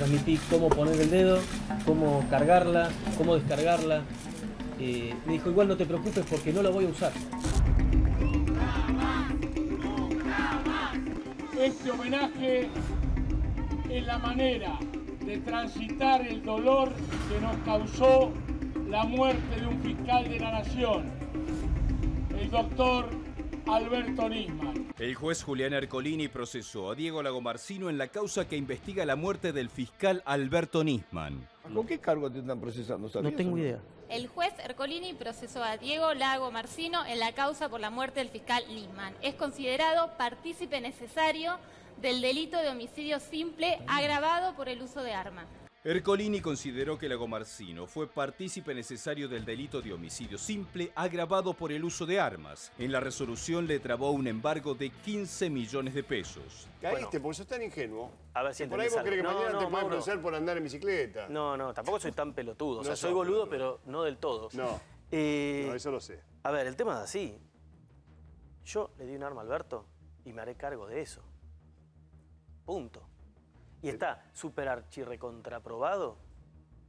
transmití cómo poner el dedo, cómo cargarla, cómo descargarla. Eh, me dijo, igual no te preocupes porque no la voy a usar. Este homenaje es la manera de transitar el dolor que nos causó la muerte de un fiscal de la Nación, el doctor Alberto Nisman. El juez Julián Ercolini procesó a Diego Lagomarcino en la causa que investiga la muerte del fiscal Alberto Nisman. ¿Con qué cargo te están procesando? No tengo idea. El juez Ercolini procesó a Diego Lago Marcino en la causa por la muerte del fiscal Nisman. Es considerado partícipe necesario del delito de homicidio simple agravado por el uso de arma. Ercolini consideró que Lagomarcino fue partícipe necesario del delito de homicidio simple agravado por el uso de armas. En la resolución le trabó un embargo de 15 millones de pesos. Caíste, porque sos tan ingenuo. A ver si Por ahí vos crees que algo. mañana No, te no, pueden procesar por andar en bicicleta. No, no, tampoco soy tan pelotudo. O sea, No soy boludo, pelotudo. pero no del todo. No, Eh, no, eso lo sé. A ver, el tema es así. Yo le di un arma a Alberto y me haré cargo de eso. Punto. Y está súper archirrecontraprobado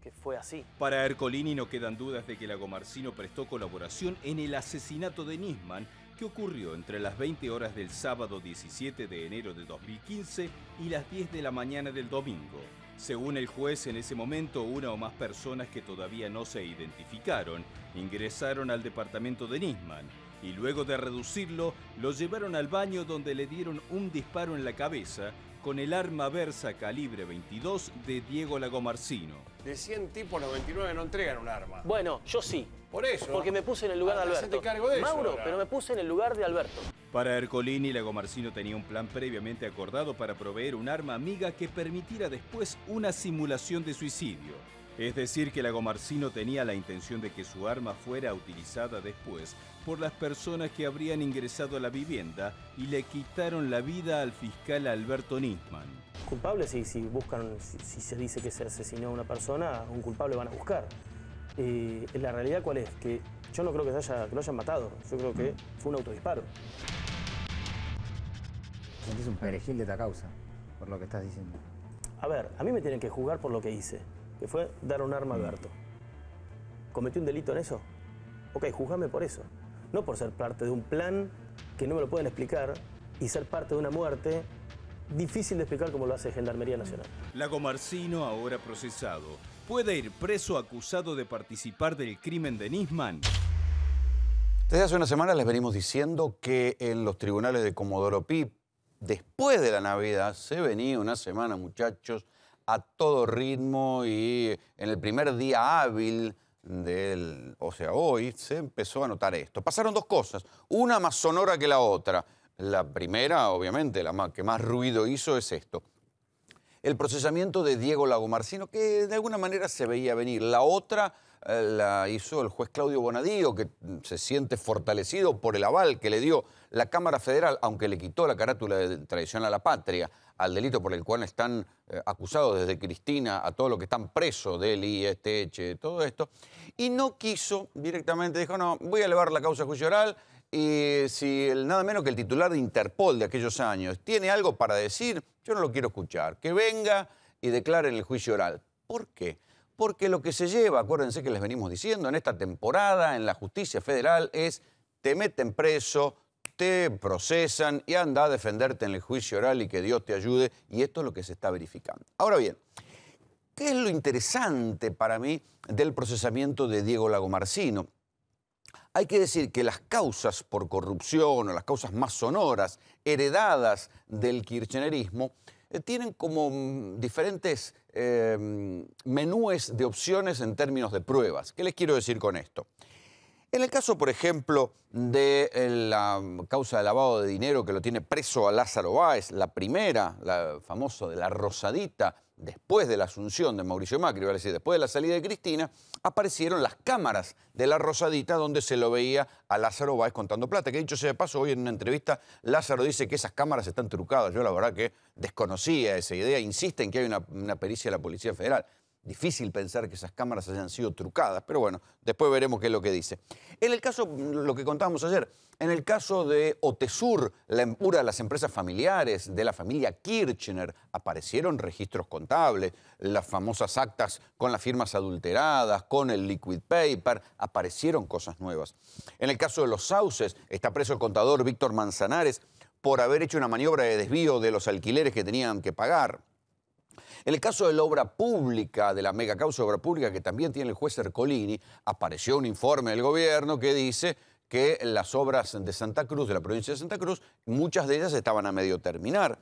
que fue así. Para Ercolini no quedan dudas de que Lagomarcino prestó colaboración en el asesinato de Nisman que ocurrió entre las 20 horas del sábado 17 de enero de 2015 y las 10 de la mañana del domingo. Según el juez, en ese momento una o más personas que todavía no se identificaron ingresaron al departamento de Nisman y luego de reducirlo lo llevaron al baño donde le dieron un disparo en la cabeza con el arma Versa calibre 22 de Diego Lagomarcino. De 100 tipos, los 29 no entregan un arma. Bueno, yo sí. Por eso. Porque me puse en el lugar de Alberto. cargo de eso Mauro, ahora. pero me puse en el lugar de Alberto. Para Ercolini, Lagomarcino tenía un plan previamente acordado para proveer un arma amiga que permitiera después una simulación de suicidio. Es decir, que Lagomarcino tenía la intención de que su arma fuera utilizada después por las personas que habrían ingresado a la vivienda y le quitaron la vida al fiscal Alberto Nisman. Culpable, si, si buscan, si, si se dice que se asesinó a una persona, un culpable van a buscar. Eh, la realidad cuál es? Que yo no creo que, se haya, que lo hayan matado. Yo creo que fue un autodisparo. Sentís un perejil de esta causa, por lo que estás diciendo. A ver, a mí me tienen que juzgar por lo que hice, que fue dar un arma a Alberto. ¿Cometí un delito en eso? Ok, juzgame por eso. No por ser parte de un plan que no me lo pueden explicar y ser parte de una muerte difícil de explicar como lo hace Gendarmería Nacional. Lagomarcino, ahora procesado, puede ir preso acusado de participar del crimen de Nisman. Desde hace una semana les venimos diciendo que en los tribunales de Comodoro Pi, después de la Navidad, se venía una semana, muchachos, a todo ritmo y en el primer día hábil del, o sea, hoy, se empezó a notar esto. Pasaron dos cosas, una más sonora que la otra. La primera, obviamente, la que más ruido hizo es esto el procesamiento de Diego Lagomarcino, que de alguna manera se veía venir. La otra eh, la hizo el juez Claudio Bonadío, que mm, se siente fortalecido por el aval que le dio la Cámara Federal, aunque le quitó la carátula de traición a la patria, al delito por el cual están eh, acusados desde Cristina a todo lo que están presos del ISTH, todo esto, y no quiso directamente, dijo, no, voy a elevar la causa a juicio oral, y si el, nada menos que el titular de Interpol de aquellos años tiene algo para decir, yo no lo quiero escuchar. Que venga y declare en el juicio oral. ¿Por qué? Porque lo que se lleva, acuérdense que les venimos diciendo, en esta temporada en la justicia federal es te meten preso, te procesan y anda a defenderte en el juicio oral y que Dios te ayude. Y esto es lo que se está verificando. Ahora bien, ¿qué es lo interesante para mí del procesamiento de Diego Lagomarcino? Hay que decir que las causas por corrupción o las causas más sonoras heredadas del kirchnerismo eh, tienen como mm, diferentes eh, menúes de opciones en términos de pruebas. ¿Qué les quiero decir con esto? En el caso, por ejemplo, de eh, la causa de lavado de dinero que lo tiene preso a Lázaro Báez, la primera, la famosa de la Rosadita, después de la asunción de Mauricio Macri, vale decir, después de la salida de Cristina, aparecieron las cámaras de la Rosadita donde se lo veía a Lázaro Báez contando plata. Que dicho sea de paso, hoy en una entrevista Lázaro dice que esas cámaras están trucadas. Yo la verdad que desconocía esa idea, insiste en que hay una, una pericia de la Policía Federal. Difícil pensar que esas cámaras hayan sido trucadas, pero bueno, después veremos qué es lo que dice. En el caso, lo que contábamos ayer, en el caso de Otesur, la, em, una de las empresas familiares de la familia Kirchner, aparecieron registros contables, las famosas actas con las firmas adulteradas, con el liquid paper, aparecieron cosas nuevas. En el caso de los sauces, está preso el contador Víctor Manzanares por haber hecho una maniobra de desvío de los alquileres que tenían que pagar. En el caso de la obra pública, de la mega causa de obra pública que también tiene el juez Ercolini, apareció un informe del gobierno que dice que las obras de Santa Cruz, de la provincia de Santa Cruz, muchas de ellas estaban a medio terminar.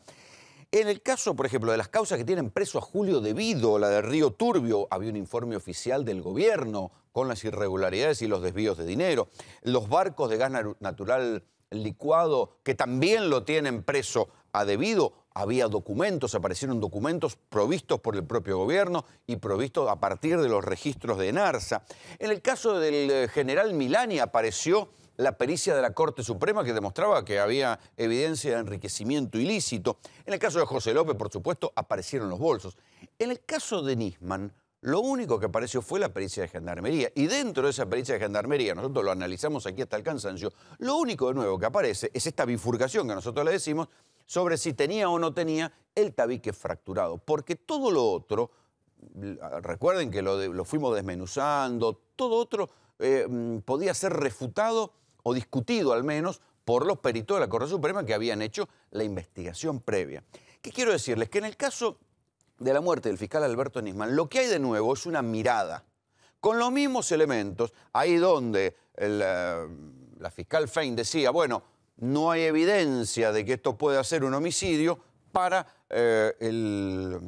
En el caso, por ejemplo, de las causas que tienen preso a Julio Devido, la de Río Turbio, había un informe oficial del gobierno con las irregularidades y los desvíos de dinero. Los barcos de gas natural licuado, que también lo tienen preso a Devido, había documentos, aparecieron documentos provistos por el propio gobierno y provistos a partir de los registros de NARSA. En el caso del eh, general Milani apareció la pericia de la Corte Suprema que demostraba que había evidencia de enriquecimiento ilícito. En el caso de José López, por supuesto, aparecieron los bolsos. En el caso de Nisman, lo único que apareció fue la pericia de gendarmería. Y dentro de esa pericia de gendarmería, nosotros lo analizamos aquí hasta el cansancio, lo único de nuevo que aparece es esta bifurcación que nosotros le decimos sobre si tenía o no tenía el tabique fracturado. Porque todo lo otro, recuerden que lo, fuimos desmenuzando, todo otro eh, mm, podía ser refutado o discutido al menos por los peritos de la Corte Suprema que habían hecho la investigación previa. ¿Qué quiero decirles? Que en el caso de la muerte del fiscal Alberto Nisman, lo que hay de nuevo es una mirada, con los mismos elementos, ahí donde eh, la fiscal Fein decía, bueno, no hay evidencia de que esto pueda ser un homicidio para eh, el,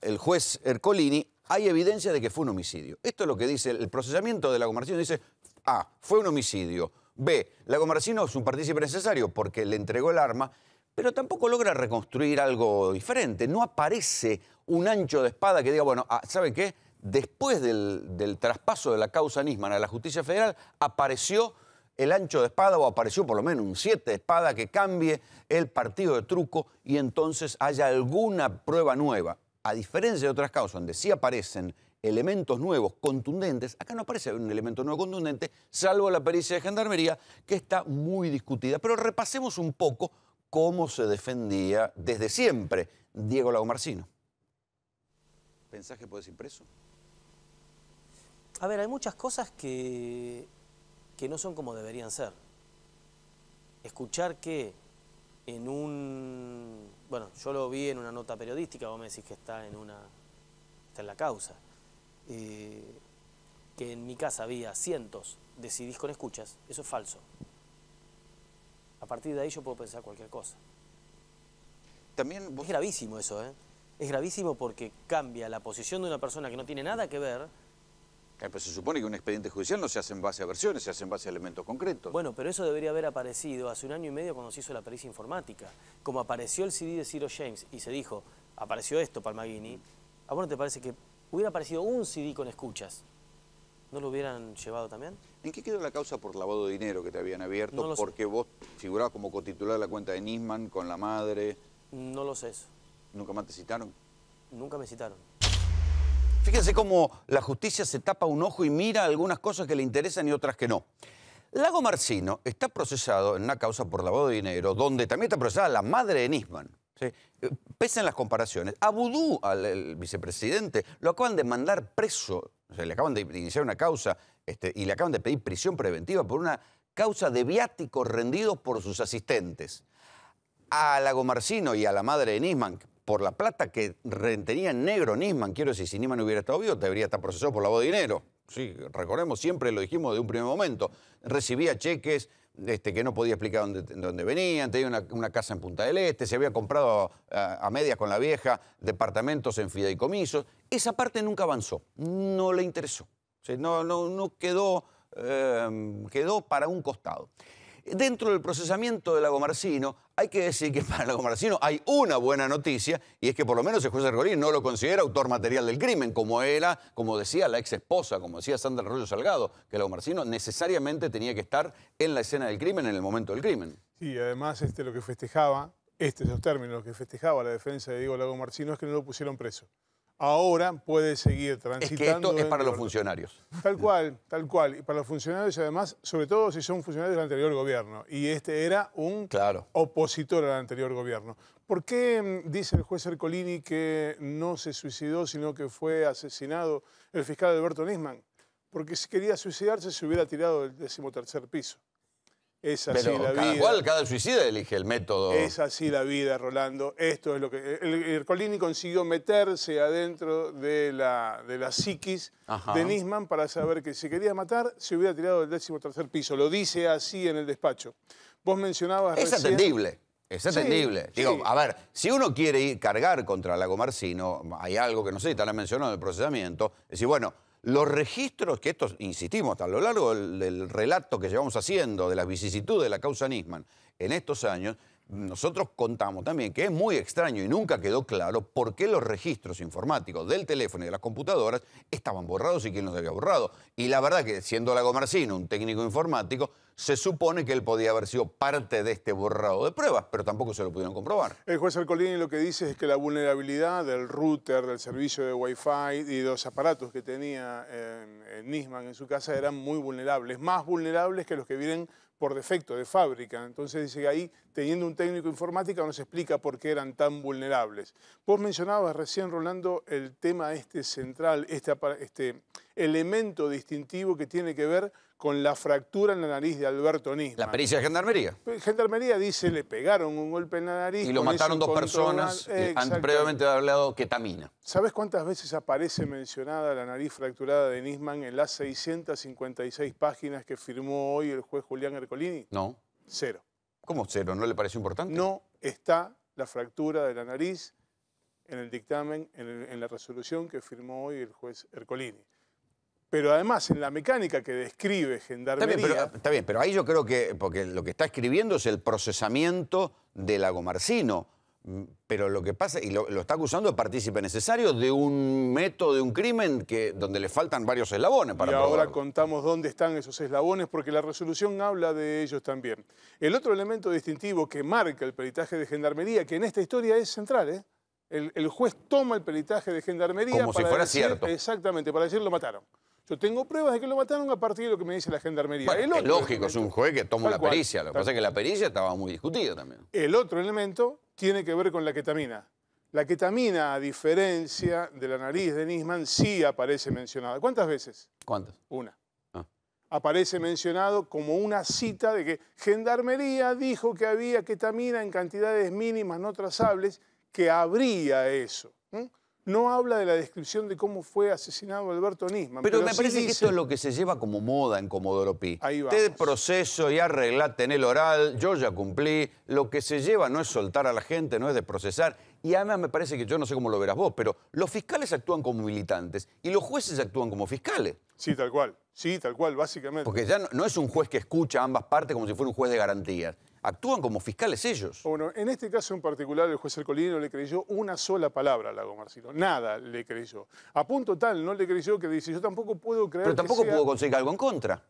el, juez Ercolini, hay evidencia de que fue un homicidio. Esto es lo que dice el procesamiento de la Gomarcino. Dice, A, fue un homicidio. B, la Gomarcino es un partícipe necesario porque le entregó el arma, pero tampoco logra reconstruir algo diferente. No aparece un ancho de espada que diga, bueno, ah, ¿sabe qué? Después del, del traspaso de la causa Nisman a la justicia federal, apareció el ancho de espada o apareció por lo menos un 7 de espada que cambie el partido de truco y entonces haya alguna prueba nueva. A diferencia de otras causas donde sí aparecen elementos nuevos contundentes, acá no aparece un elemento nuevo contundente, salvo la pericia de gendarmería, que está muy discutida. Pero repasemos un poco cómo se defendía desde siempre Diego Lagomarcino. ¿Pensás que puede ser preso? A ver, hay muchas cosas que que no son como deberían ser. Escuchar que en un... Bueno, yo lo vi en una nota periodística, vos me decís que está en una... está en la causa. Eh, que en mi casa había cientos de CDs con escuchas, eso es falso. A partir de ahí yo puedo pensar cualquier cosa. También Es gravísimo eso, ¿eh? Es gravísimo porque cambia la posición de una persona que no tiene nada que ver pues se supone que un expediente judicial no se hace en base a versiones, se hace en base a elementos concretos. Bueno, pero eso debería haber aparecido hace un año y medio cuando se hizo la pericia informática. Como apareció el CD de Ciro James y se dijo, apareció esto, Palmaguini, ¿a vos no te parece que hubiera aparecido un CD con escuchas? ¿No lo hubieran llevado también? ¿En qué quedó la causa por lavado de dinero que te habían abierto? porque vos figurabas como cotitular de la cuenta de Nisman con la madre. No lo sé eso. ¿Nunca más te citaron? Nunca me citaron. Fíjense cómo la justicia se tapa un ojo y mira algunas cosas que le interesan y otras que no. Lago Marcino está procesado en una causa por lavado de dinero, donde también está procesada la madre de Nisman. ¿sí? Eh, pese en las comparaciones, a Vudú, al vicepresidente, lo acaban de mandar preso, o sea, le acaban de iniciar una causa este, y le acaban de pedir prisión preventiva por una causa de viáticos rendidos por sus asistentes. A Lago Marcino y a la madre de Nisman, por la plata que en negro Nisman, quiero decir, si Nisman hubiera estado vivo, debería estar procesado por lavado de dinero. Sí, recordemos, siempre lo dijimos de un primer momento. Recibía cheques este, que no podía explicar dónde, dónde venían, tenía una, casa en Punta del Este, se había comprado a, medias con la vieja departamentos en fideicomisos. Esa parte nunca avanzó, no le interesó. no, no, no quedó, eh, quedó para un costado. Dentro del procesamiento del Lago Marcino, hay que decir que para el Lago hay una buena noticia, y es que por lo menos el juez Argolín no lo considera autor material del crimen, como era, como decía la ex esposa, como decía Sandra Arroyo Salgado, que el Lago Marcino necesariamente tenía que estar en la escena del crimen en el momento del crimen. Sí, además este, lo que festejaba, este es los términos, que festejaba la defensa de Diego Lago Marcino es que no lo pusieron preso. Ahora puede seguir Es transitando. que esto es para los funcionarios. Tal cual, tal cual. Y para los funcionarios, además, sobre todo si son funcionarios del anterior gobierno. Y este era un Claro. opositor al anterior gobierno. ¿Por qué mm, dice el juez Ercolini que no se suicidó, sino que fue asesinado el fiscal Alberto Nisman? Porque si quería suicidarse, se hubiera tirado del decimotercer piso. Es así Pero la cada vida. cual, cada suicida elige el método. Es así la vida, Rolando. Esto es lo que. El, Ercolini consiguió meterse adentro de la, de la psiquis Ajá. de Nisman para saber que si quería matar, se hubiera tirado del décimo tercer piso. Lo dice así en el despacho. Vos mencionabas. Es recién- atendible. Es atendible. sí. Digo, a ver, si uno quiere ir cargar contra Lago Marcino, hay algo que no sé estará mencionado en el procesamiento, es decir, bueno, los registros, que estos, insistimos, a lo largo del, del relato que llevamos haciendo de las vicisitudes de la causa Nisman en estos años, nosotros contamos también que es muy extraño y nunca quedó claro por qué los registros informáticos del teléfono y de las computadoras estaban borrados y quién los había borrado. Y la verdad que siendo Lago Marcino un técnico informático, se supone que él podía haber sido parte de este borrado de pruebas, pero tampoco se lo pudieron comprobar. El juez Ercolini lo que dice es que la vulnerabilidad del router, del servicio de Wi-Fi y de los aparatos que tenía en, en Nisman en su casa eran muy vulnerables, más vulnerables que los que vienen por defecto de fábrica. Entonces dice que ahí, teniendo un técnico informática, nos explica por qué eran tan vulnerables. Vos mencionabas recién, Rolando, el tema este central, este, este elemento distintivo que tiene que ver con la fractura en la nariz de Alberto Nisman. La pericia de gendarmería. Gendarmería dice, le pegaron un golpe en la nariz. Y lo mataron dos personas eh, han previamente hablado ketamina. ¿Sabes cuántas veces aparece mencionada la nariz fracturada de Nisman en las 656 páginas que firmó hoy el juez Julián Ercolini? No. Cero. ¿Cómo cero? ¿No le pareció importante? No está la fractura de la nariz en el dictamen, en, el- en la resolución que firmó hoy el juez Ercolini. Pero además, en la mecánica que describe Está Gendarmería... bien, pero, está bien, pero ahí yo creo que, porque lo que está escribiendo es el procesamiento del Lago Marcino. Mm, Pero lo que pasa, y lo, lo está acusando de partícipe necesario de un método, de un crimen que, donde le faltan varios eslabones para y ahora probarlo. contamos dónde están esos eslabones porque la resolución habla de ellos también. El otro elemento distintivo que marca el peritaje de Gendarmería, que en esta historia es central, ¿eh? el, el juez toma el peritaje de Gendarmería Como si para fuera decir- cierto. Exactamente, para decir lo mataron. Yo tengo pruebas de que lo mataron a partir de lo que me dice la Gendarmería. Bueno, El es lógico, es un juez que toma cual, pericia. Lo que pasa es que la pericia estaba muy discutida también. El otro elemento tiene que ver con la ketamina. La ketamina, a diferencia de la nariz de Nisman, sí aparece mencionada. ¿Cuántas veces? ¿Cuántas? Una. Ah. Aparece mencionado como una cita de que Gendarmería dijo que había ketamina en cantidades mínimas no trazables, que habría eso. ¿m? No habla de la descripción de cómo fue asesinado Alberto Nisman. Pero, me sí parece que dice- esto es lo que se lleva como moda en Comodoro Pi. Ahí Te vamos. proceso y arreglate en el oral, yo ya cumplí. Lo que se lleva no es soltar a la gente, no es de procesar. Y además me parece que yo no sé cómo lo verás vos, pero los fiscales actúan como militantes y los jueces actúan como fiscales. Sí, tal cual. Sí, tal cual, básicamente. Porque ya no, no es un juez que escucha a ambas partes como si fuera un juez de garantías. Actúan como fiscales ellos. Bueno, en este caso en particular, el juez Ercolini no le creyó una sola palabra a Lago Marcino. Nada le creyó. A punto tal, no le creyó que dice, yo tampoco puedo creer Pero que tampoco sea- pudo conseguir algo en contra.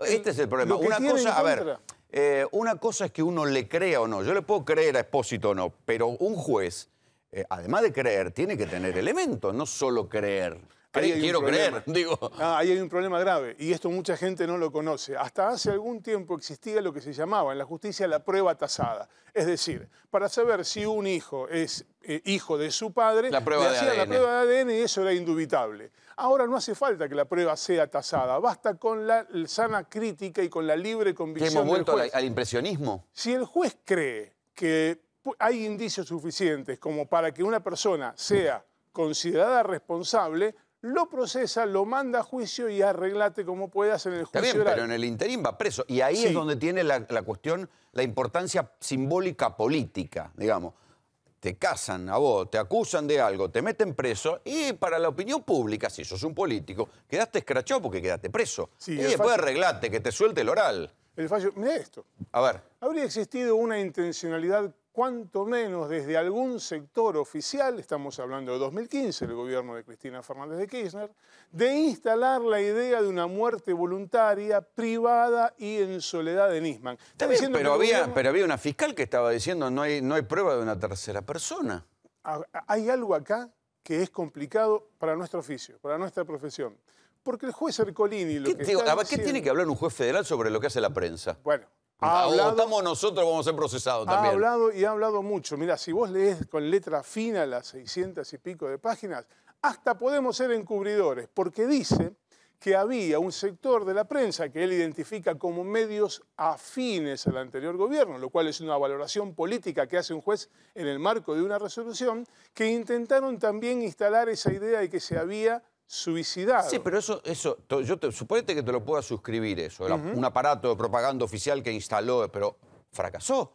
Este es el problema. que Una cosa, a ver, eh, una cosa es que uno le crea o no. Yo le puedo creer a Espósito o no, pero un juez, eh, además de creer, tiene que tener elementos, no solo creer. Ahí hay quiero creer, digo. Ah, ahí hay un problema grave y esto mucha gente no lo conoce. Hasta hace algún tiempo existía lo que se llamaba en la justicia la prueba tasada. Es decir, para saber si un hijo es eh, hijo de su padre, La prueba le de hacían la prueba de ADN y eso era indubitable. Ahora no hace falta que la prueba sea tasada, basta con la sana crítica y con la libre convicción hemos vuelto al, juez. al impresionismo. Si el juez cree que hay indicios suficientes como para que una persona sea considerada responsable, lo procesa, lo manda a juicio y arreglate como puedas en el Está juicio bien, oral. pero en el interín va preso. Y ahí Sí. es donde tiene la, la cuestión, la importancia simbólica política, digamos. Te casan a vos, te acusan de algo, te meten preso y para la opinión pública, si sos un político, quedaste escrachado porque quedaste preso. Sí, y después fallo- arreglate, que te suelte el oral. El fallo, mira esto, A ver, habría existido una intencionalidad cuanto menos desde algún sector oficial, estamos hablando de 2015, el gobierno de Cristina Fernández de Kirchner, de instalar la idea de una muerte voluntaria, privada y en soledad de Nisman. Está Está bien, diciendo pero, había, gobierno- pero había una fiscal que estaba diciendo no hay, no hay prueba de una tercera persona. ¿Hay algo acá que es complicado para nuestro oficio, para nuestra profesión. Porque el juez Ercolini lo ¿Qué, que digo, está a ver, ¿qué diciendo- tiene que hablar un juez federal sobre lo que hace la prensa? Bueno, Ah, ha o hablado, estamos nosotros, vamos a ser procesados ha también. hablado y ha hablado mucho. Mira, si vos lees con letra fina las 600 y pico de páginas, hasta podemos ser encubridores, porque dice que había un sector de la prensa que él identifica como medios afines al anterior gobierno, lo cual es una valoración política que hace un juez en el marco de una resolución, que intentaron también instalar esa idea de que se había suicidado. Sí, pero eso, eso yo te, suponete que te lo pueda suscribir eso, era un aparato de propaganda oficial que instaló, pero fracasó.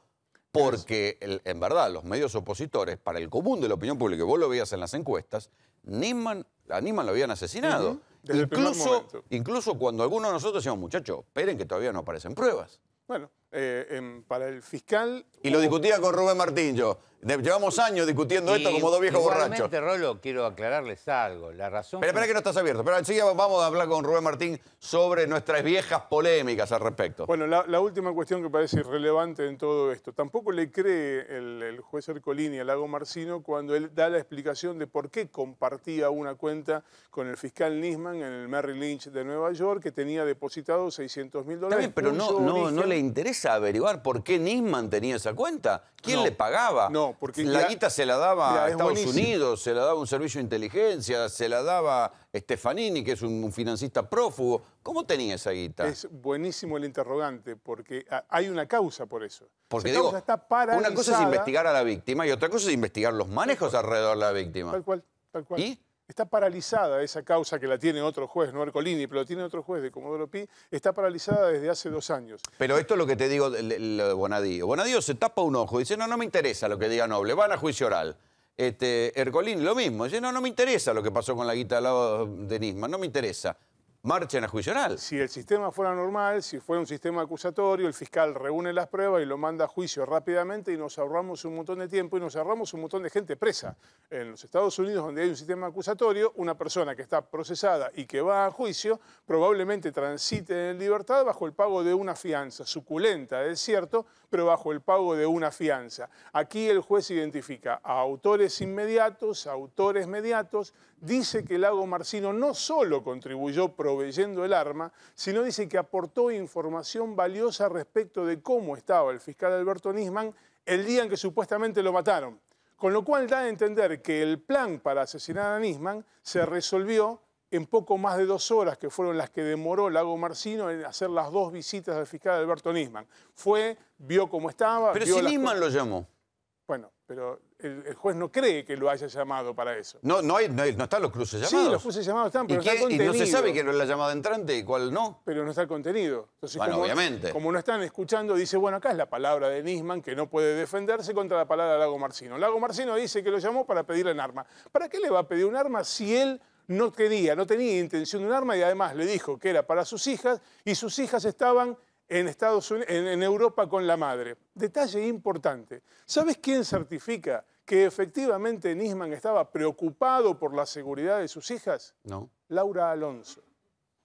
Porque el- en verdad los medios opositores, para el común de la opinión pública, vos lo veías en las encuestas, Nisman, a Nisman lo habían asesinado. Desde incluso, incluso cuando algunos de nosotros decíamos, muchachos, esperen que todavía no aparecen pruebas. Bueno, eh, em, para el fiscal... Y lo discutía con Rubén Martín yo. Llevamos años discutiendo esto como dos viejos igualmente, borrachos. Rolo, quiero aclararles algo. La razón... Espera, espera que no estás abierto. Pero enseguida vamos a hablar con Rubén Martín sobre nuestras viejas polémicas al respecto. Bueno, la, la última cuestión que parece irrelevante en todo esto. Tampoco le cree el, el juez Ercolini al Lago Marcino cuando él da la explicación de por qué compartía una cuenta con el fiscal Nisman en el Merrill Lynch de Nueva York que tenía depositado 600 mil Está dólares. bien, pero no, no, no le interesa averiguar por qué Nisman tenía esa cuenta. ¿Quién No. le pagaba? No, porque La ya- guita se la daba Mira, a es Estados buenísimo. Unidos, se la daba un servicio de inteligencia, se la daba Stefanini, que es un, un financista prófugo. ¿Cómo tenía esa guita? Es buenísimo el interrogante porque ah, hay una causa por eso. Porque Esa digo, causa está una cosa es investigar a la víctima y otra cosa es investigar los manejos alrededor de la víctima. Tal cual, tal cual. ¿Y? Está paralizada esa causa que la tiene otro juez, no Ercolini, pero la tiene otro juez de Comodoro Pi, está paralizada desde hace dos años. Pero esto es lo que te digo lo de Bonadío. Bonadío se tapa un ojo dice, no, no me interesa lo que diga Noble, van a juicio oral. Este, Ercolini lo mismo, dice, no, no me interesa lo que pasó con la guita al lado de Nisman, no me interesa. Marchen a juicio oral. Si el sistema fuera normal, si fuera un sistema acusatorio, el fiscal reúne las pruebas y lo manda a juicio rápidamente y nos ahorramos un montón de tiempo y nos ahorramos un montón de gente presa. En los Estados Unidos, donde hay un sistema acusatorio, una persona que está procesada y que va a juicio probablemente transite en libertad bajo el pago de una fianza, suculenta, es cierto, pero bajo el pago de una fianza. Aquí el juez identifica a autores inmediatos, a autores mediatos, dice que Lago Marcino no solo contribuyó proveyendo el arma, sino dice que aportó información valiosa respecto de cómo estaba el fiscal Alberto Nisman el día en que supuestamente lo mataron. Con lo cual da a entender que el plan para asesinar a Nisman se resolvió en poco más de dos horas, que fueron las que demoró Lago Marcino en hacer las dos visitas al fiscal Alberto Nisman. Fue, vio cómo estaba. Pero vio si Nisman lo llamó. Bueno, pero el, el juez no cree que lo haya llamado para eso. No, no, hay, no, hay- no están los cruces llamados. Sí, los cruces llamados están, ¿Y, pero no está Y no se sabe quién es la llamada entrante y cuál no. Pero no está el contenido. Entonces, Bueno, como, obviamente. Como no están escuchando, dice, bueno, acá es la palabra de Nisman que no puede defenderse contra la palabra de Lago Marcino. Lago Marcino dice que lo llamó para pedirle un arma. ¿Para qué le va a pedir un arma si él no quería, no tenía intención de un arma y además le dijo que era para sus hijas y sus hijas estaban en, Estados Unidos, en, en Europa con la madre? Detalle importante. ¿Sabes quién certifica que efectivamente Nisman estaba preocupado por la seguridad de sus hijas? No. Laura Alonso.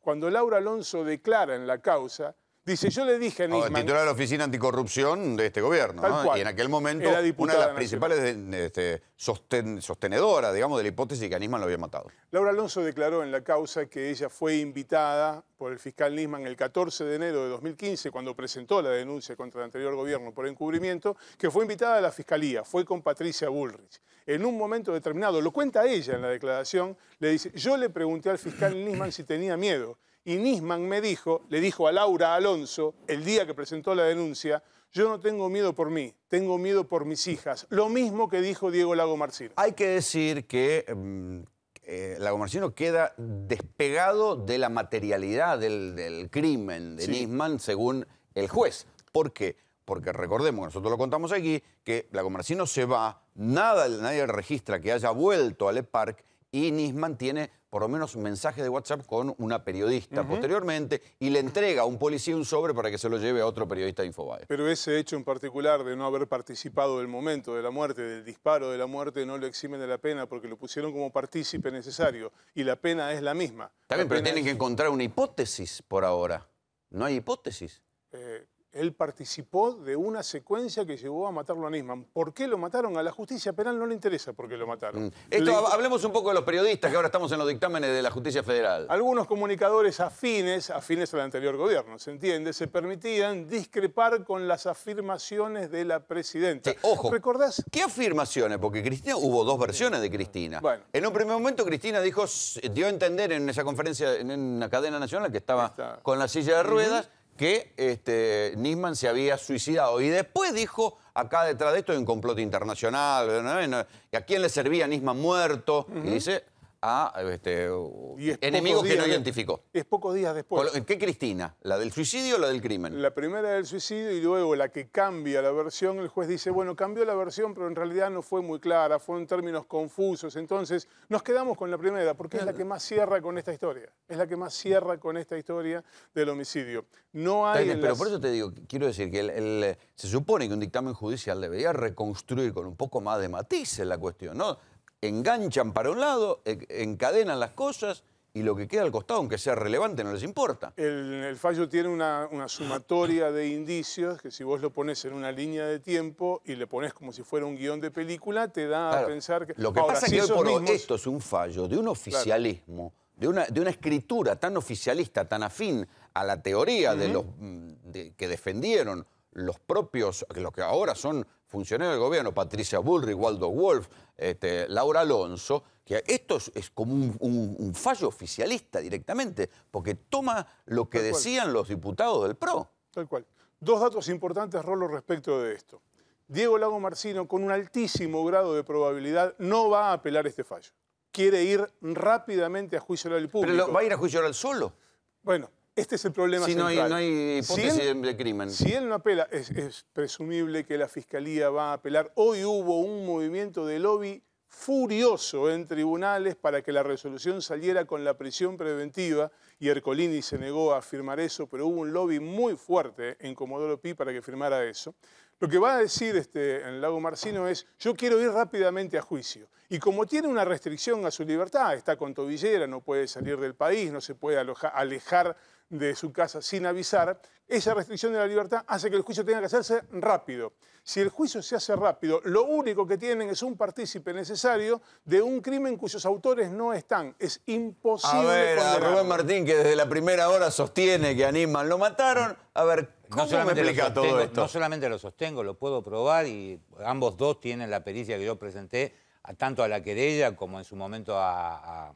Cuando Laura Alonso declara en la causa, dice, yo le dije a No, Nisman... titular de la Oficina Anticorrupción de este gobierno. Tal ¿no? cual. Y en aquel momento, una de las principales este, sosten- sostenedoras, digamos, de la hipótesis que a Nisman lo había matado. Laura Alonso declaró en la causa que ella fue invitada por el fiscal Nisman el 14 de enero de 2015, cuando presentó la denuncia contra el anterior gobierno por encubrimiento, que fue invitada a la fiscalía, fue con Patricia Bullrich. En un momento determinado, lo cuenta ella en la declaración, le dice, yo le pregunté al fiscal Nisman si tenía miedo, y Nisman me dijo, le dijo a Laura Alonso, el día que presentó la denuncia, yo no tengo miedo por mí, tengo miedo por mis hijas. Lo mismo que dijo Diego Lago Marcino. Hay que decir que mm, eh, Lago Marcino queda despegado de la materialidad del, del crimen de Sí. Nisman según el juez. ¿Por qué? Porque recordemos, nosotros lo contamos aquí, que Lago Marcino se va, nada, nadie registra que haya vuelto al EPARC y Nisman tiene por lo menos un mensaje de WhatsApp con una periodista posteriormente y le entrega a un policía un sobre para que se lo lleve a otro periodista de Infobae. Pero ese hecho en particular de no haber participado del momento de la muerte, del disparo de la muerte, no lo eximen de la pena porque lo pusieron como partícipe necesario y la pena es la misma. Bien, La pero tienen es- que encontrar una hipótesis por ahora. No hay hipótesis. eh, Él participó de una secuencia que llevó a matarlo a Nisman. ¿Por qué lo mataron? A la justicia penal no le interesa por qué lo mataron. Mm. Esto, Le- hab- hablemos un poco de los periodistas, que ahora estamos en los dictámenes de la justicia federal. Algunos comunicadores afines, afines al anterior gobierno, ¿se entiende? Se permitían discrepar con las afirmaciones de la presidenta. Sí, ojo. ¿Recordás? ¿Qué afirmaciones? Porque Cristina, hubo dos versiones de Cristina. Bueno. En un primer momento Cristina dijo, dio a entender en esa conferencia, en una cadena nacional que estaba Está. con la silla de ruedas, que este, Nisman se había suicidado. Y después dijo, acá detrás de esto hay un complot internacional, ¿no? ¿no? ¿y a quién le servía Nisman muerto? Y dice, a este, enemigos que no de- identificó. Es pocos días después. ¿Qué Cristina? ¿La del suicidio o la del crimen? La primera del suicidio y luego la que cambia la versión, el juez dice, bueno, cambió la versión, pero en realidad no fue muy clara, fue en términos confusos. Entonces, nos quedamos con la primera, porque es la que más cierra con esta historia. Es la que más cierra con esta historia del homicidio. No hay... bien, pero por eso te digo, quiero decir que el- el- se supone que un dictamen judicial debería reconstruir con un poco más de matices la cuestión, ¿no? Enganchan para un lado, encadenan las cosas y lo que queda al costado, aunque sea relevante, no les importa. El, el fallo tiene una, una sumatoria de indicios que si vos lo pones en una línea de tiempo y le pones como si fuera un guion de película, te da Claro, a pensar que... Lo que Ahora, pasa si es que hoy por mismos- esto es un fallo de un oficialismo, de, una, de una escritura tan oficialista, tan afín a la teoría de los mm, de- que defendieron los propios, los que ahora son funcionarios del gobierno, Patricia Bullrich, Waldo Wolf, este, Laura Alonso, que esto es, es como un, un- un fallo oficialista directamente, porque toma lo que Tal cual. decían los diputados del PRO. Tal cual. Dos datos importantes, Rolo, respecto de esto. Diego Lago Marcino, con un altísimo grado de probabilidad, no va a apelar este fallo. Quiere ir rápidamente a juicio oral público. Pero lo- va a ir a juicio oral solo. Bueno, este es el problema Si no hay, central. no hay Si hipótesis él- de, crimen. Si él no apela, es, es presumible que la Fiscalía va a apelar. Hoy hubo un movimiento de lobby furioso en tribunales para que la resolución saliera con la prisión preventiva y Ercolini se negó a firmar eso, pero hubo un lobby muy fuerte en Comodoro Pi para que firmara eso. Lo que va a decir este, en Lago Marcino es, yo quiero ir rápidamente a juicio. Y como tiene una restricción a su libertad, está con tobillera, no puede salir del país, no se puede aloja- alejar de su casa sin avisar, esa restricción de la libertad hace que el juicio tenga que hacerse rápido. Si el juicio se hace rápido, lo único que tienen es un partícipe necesario de un crimen cuyos autores no están. Es imposible A ver, a. Rubén Martín, que desde la primera hora sostiene que a Nisman lo mataron. A ver, ¿cómo me solamente explica todo esto? No solamente lo sostengo, lo puedo probar y ambos dos tienen la pericia que yo presenté, a- tanto a la querella como en su momento a, a-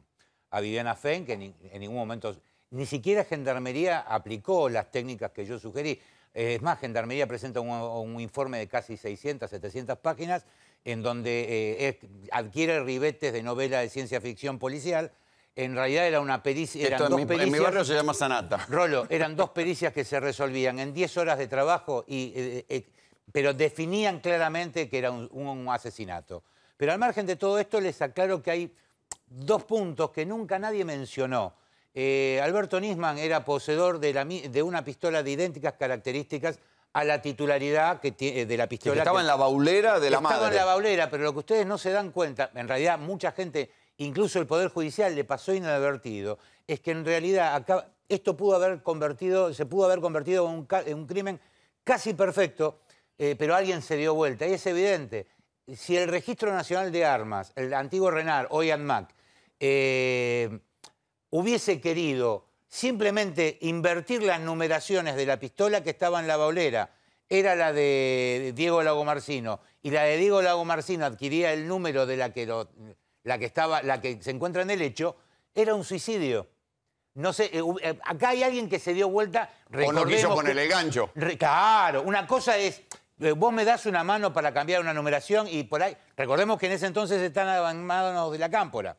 a Viviana Fen, que ni- en ningún momento, ni siquiera Gendarmería aplicó las técnicas que yo sugerí. Eh, Es más, Gendarmería presenta un, un informe de casi 600, 700 páginas, en donde eh, adquiere ribetes de novela de ciencia ficción policial. En realidad era una pericia, eran Esto en dos mi, en mi pericias. barrio se llama Sanata. Rolo, eran dos pericias que se resolvían en 10 horas de trabajo, y, eh, eh, pero definían claramente que era un, un asesinato. Pero al margen de todo esto, les aclaro que hay dos puntos que nunca nadie mencionó. Eh, Alberto Nisman era poseedor de, la mi- de una pistola de idénticas características a la titularidad que eh, de la Que pistola. estaba que- en la baulera de la estaba madre. en la baulera, pero lo que ustedes no se dan cuenta, en realidad mucha gente, incluso el Poder Judicial le pasó inadvertido, es que en realidad acá esto pudo haber convertido, se pudo haber convertido en un, ca- en un crimen casi perfecto, eh, pero alguien se dio vuelta. Y es evidente, si el Registro Nacional de Armas, el antiguo RENAR, hoy ANMAC, eh, hubiese querido simplemente invertir las numeraciones de la pistola que estaba en la baulera, era la de Diego Lagomarcino, y la de Diego Lagomarcino adquiría el número de la que, lo- la que, estaba, la que se encuentra en el hecho, era un suicidio. No sé, eh, eh, acá hay alguien que se dio vuelta. O no quiso recordemos poner que- el gancho. Claro, una cosa es, eh, vos me das una mano para cambiar una numeración y por ahí, recordemos que en ese entonces están manos de la cámpora.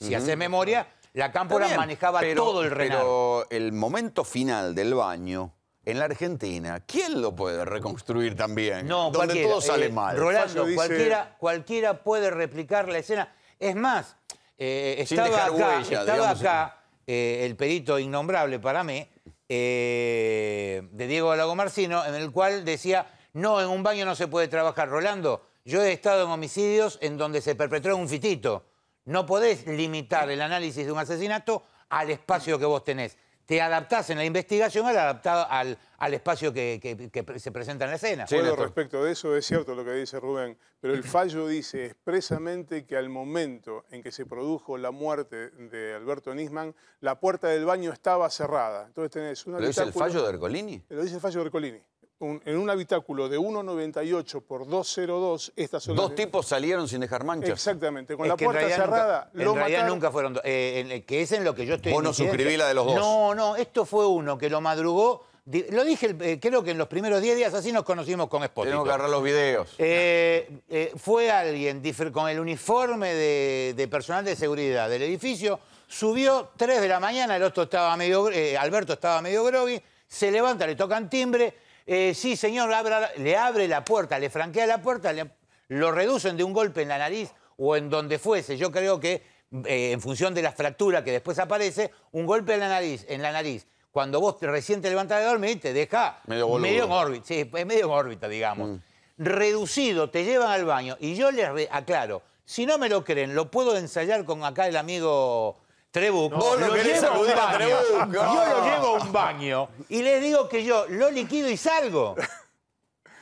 Si Ujú. haces memoria, la cámpora bien, manejaba pero- todo el RENAR. Pero el momento final del baño en la Argentina, ¿quién lo puede reconstruir también? No, Donde cualquiera. todo sale Eh, mal. Rolando, dice- cualquiera, cualquiera puede replicar la escena. Es más, eh, Sin estaba acá, huella, estaba digamos. acá eh, el perito innombrable para mí, eh, de Diego Lagomarcino, en el cual decía, no, en un baño no se puede trabajar. Rolando, yo he estado en homicidios en donde se perpetró un fitito. No podés limitar el análisis de un asesinato al espacio que vos tenés. te adaptás en la investigación al adaptado al, al espacio que, que- que se presenta en la escena. Bueno, respecto de eso es cierto lo que dice Rubén, pero el fallo dice expresamente que al momento en que se produjo la muerte de Alberto Nisman, la puerta del baño estaba cerrada. Entonces tenés un ¿Pero es el fallo de Ercolini? Lo dice el fallo de Ercolini. Un- en un habitáculo de 1,98 por 2,02, estas son Dos las- tipos salieron sin dejar manchas. Exactamente, con Es la en puerta realidad cerrada, Nunca, en lo realidad mataron. nunca fueron dos. eh, en el- que es en lo que yo estoy Vos en no suscribí la de los dos. No, no, esto fue uno que lo madrugó. Lo dije, eh, creo que en los primeros 10 días así nos conocimos con Espósito. Tenemos que agarrar los videos. Eh, eh, fue alguien con el uniforme de, de personal de seguridad del edificio, subió 3 de la mañana, el otro estaba medio, eh, Alberto estaba medio groggy, se levanta, le tocan timbre, eh, sí señor, abra- le abre la puerta, le franquea la puerta, le- lo reducen de un golpe en la nariz o en donde fuese, yo creo que eh, en función de la fractura que después aparece, un golpe en la nariz, en la nariz. Cuando vos te- recién te levantás de dormir, te deja Medio medio en órbita, sí, medio en órbita, digamos. Reducido, te llevan al baño. Y yo les aclaro, si no me lo creen, lo puedo ensayar con acá el amigo Trebuch. Vos lo llevo a un baño. Trebuch, Yo no. lo llevo a un baño y les digo que yo lo liquido y salgo.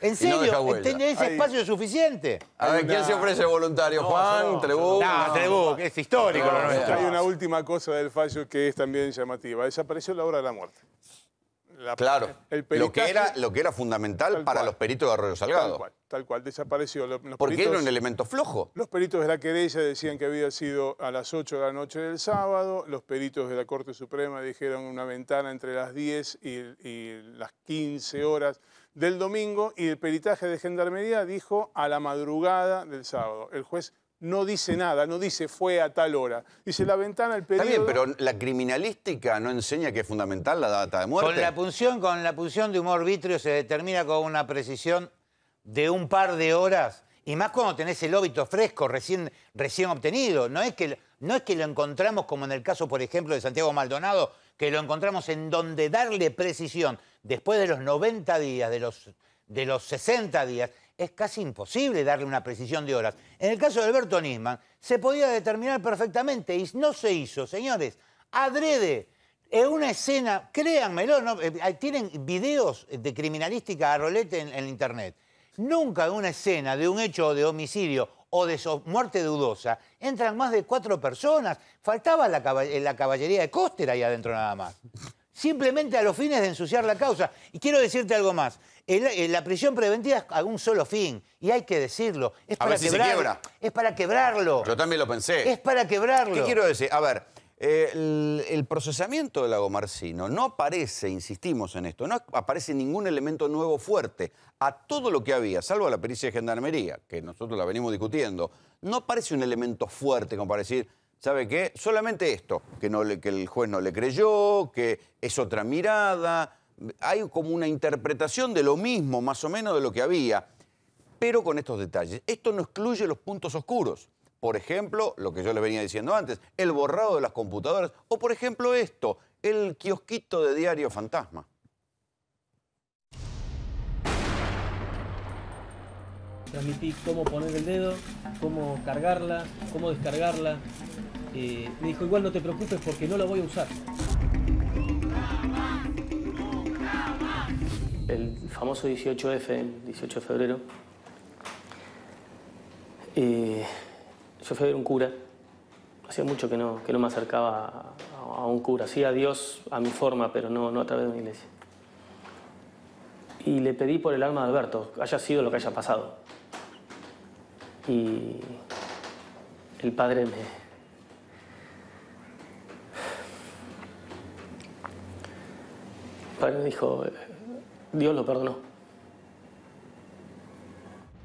En no serio. ¿entendés? ese Ahí. espacio es suficiente. A ver, ¿quién una- se ofrece voluntario? Juan, Trebuch. No, Trebuch, es histórico No, lo nuestro. Hay una última cosa del fallo que es también llamativa. Desapareció la hora de la muerte. La- Claro. El Lo que, era, lo que era fundamental Tal para cual. los peritos de Arroyo Salgado. Tal cual, tal cual, desapareció. Los, los Porque peritos- era un elemento flojo. Los peritos de la querella decían que había sido a las 8 de la noche del sábado, los peritos de la Corte Suprema dijeron una ventana entre las 10 y, y las 15 horas del domingo y el peritaje de Gendarmería dijo a la madrugada del sábado. El juez no dice nada, no dice fue a tal hora. Dice la ventana, el Está periodo... bien, pero la criminalística no enseña que es fundamental la data de muerte. Con la punción, con la punción de humor vitrio se determina con una precisión de un par de horas. Y más cuando tenés el óbito fresco, recién, recién obtenido. No es, que, no es que lo encontramos como en el caso, por ejemplo, de Santiago Maldonado, que lo encontramos en donde darle precisión después de los 90 días, de los, de los 60 días, es casi imposible darle una precisión de horas. En el caso de Alberto Nisman, se podía determinar perfectamente y no se hizo, señores. Adrede, en una escena, créanmelo, ¿no? Eh, tienen videos de criminalística a rolete en, internet. Nunca en una escena de un hecho de homicidio o de muerte dudosa entran más de cuatro personas. Faltaba la, la caballería de Coster ahí adentro nada más. Simplemente a los fines de ensuciar la causa. Y quiero decirte algo más. El- eh, la prisión preventiva es a un solo fin. Y hay que decirlo. Es A para ver si se quebrar- quiebra. Es para quebrarlo. Yo también lo pensé. Es para quebrarlo. ¿Qué quiero decir? A ver, eh, el, el procesamiento del lago Marcino no aparece, insistimos en esto, no aparece ningún elemento nuevo fuerte. A todo lo que había, salvo la pericia de gendarmería, que nosotros la venimos discutiendo, no aparece un elemento fuerte como para decir, ¿sabe qué? Solamente esto, que, el juez no le creyó, que es otra mirada. Hay como una interpretación de lo mismo, más o menos, de lo que había pero con estos detalles. Esto no excluye los puntos oscuros. Por ejemplo, lo que yo les venía diciendo antes, el borrado de las computadoras. O por ejemplo esto, el kiosquito de diario fantasma. Transmití cómo poner el dedo, cómo cargarla, cómo descargarla. Eh, me dijo, igual no te preocupes porque no la voy a usar. el famoso 18F, 18 de febrero. Y yo fui a ver un cura. Hacía mucho que no, que no me acercaba a, a un cura. Sí a Dios a mi forma, pero no, no a través de una iglesia. Y le pedí por el alma de Alberto, haya sido lo que haya pasado. Y el padre me, padre dijo, Dios lo perdonó.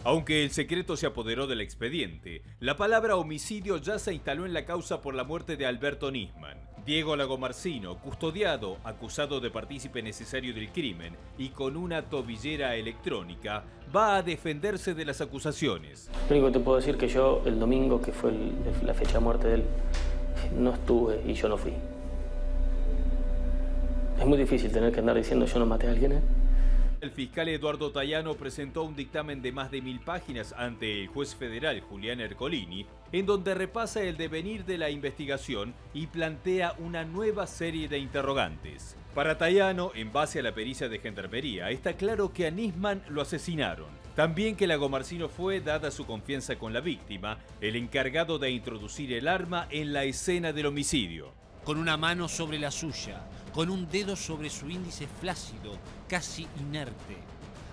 Aunque el secreto se apoderó del expediente, la palabra homicidio ya se instaló en la causa por la muerte de Alberto Nisman. Diego Lagomarcino, custodiado, acusado de partícipe necesario del crimen y con una tobillera electrónica, va a defenderse de las acusaciones. Lo único que te puedo decir que yo, el domingo, que fue el- la fecha de muerte de él, no estuve y yo no fui. Es muy difícil tener que andar diciendo yo no maté a alguien. ¿eh? El fiscal Eduardo Tayano presentó un dictamen de más de mil páginas ante el juez federal Julián Ercolini, en donde repasa el devenir de la investigación y plantea una nueva serie de interrogantes. Para Tayano, en base a la pericia de gendarmería, está claro que a Nisman lo asesinaron. También que Lagomarcino fue, dada su confianza con la víctima, el encargado de introducir el arma en la escena del homicidio. Con una mano sobre la suya, con un dedo sobre su índice flácido, casi inerte.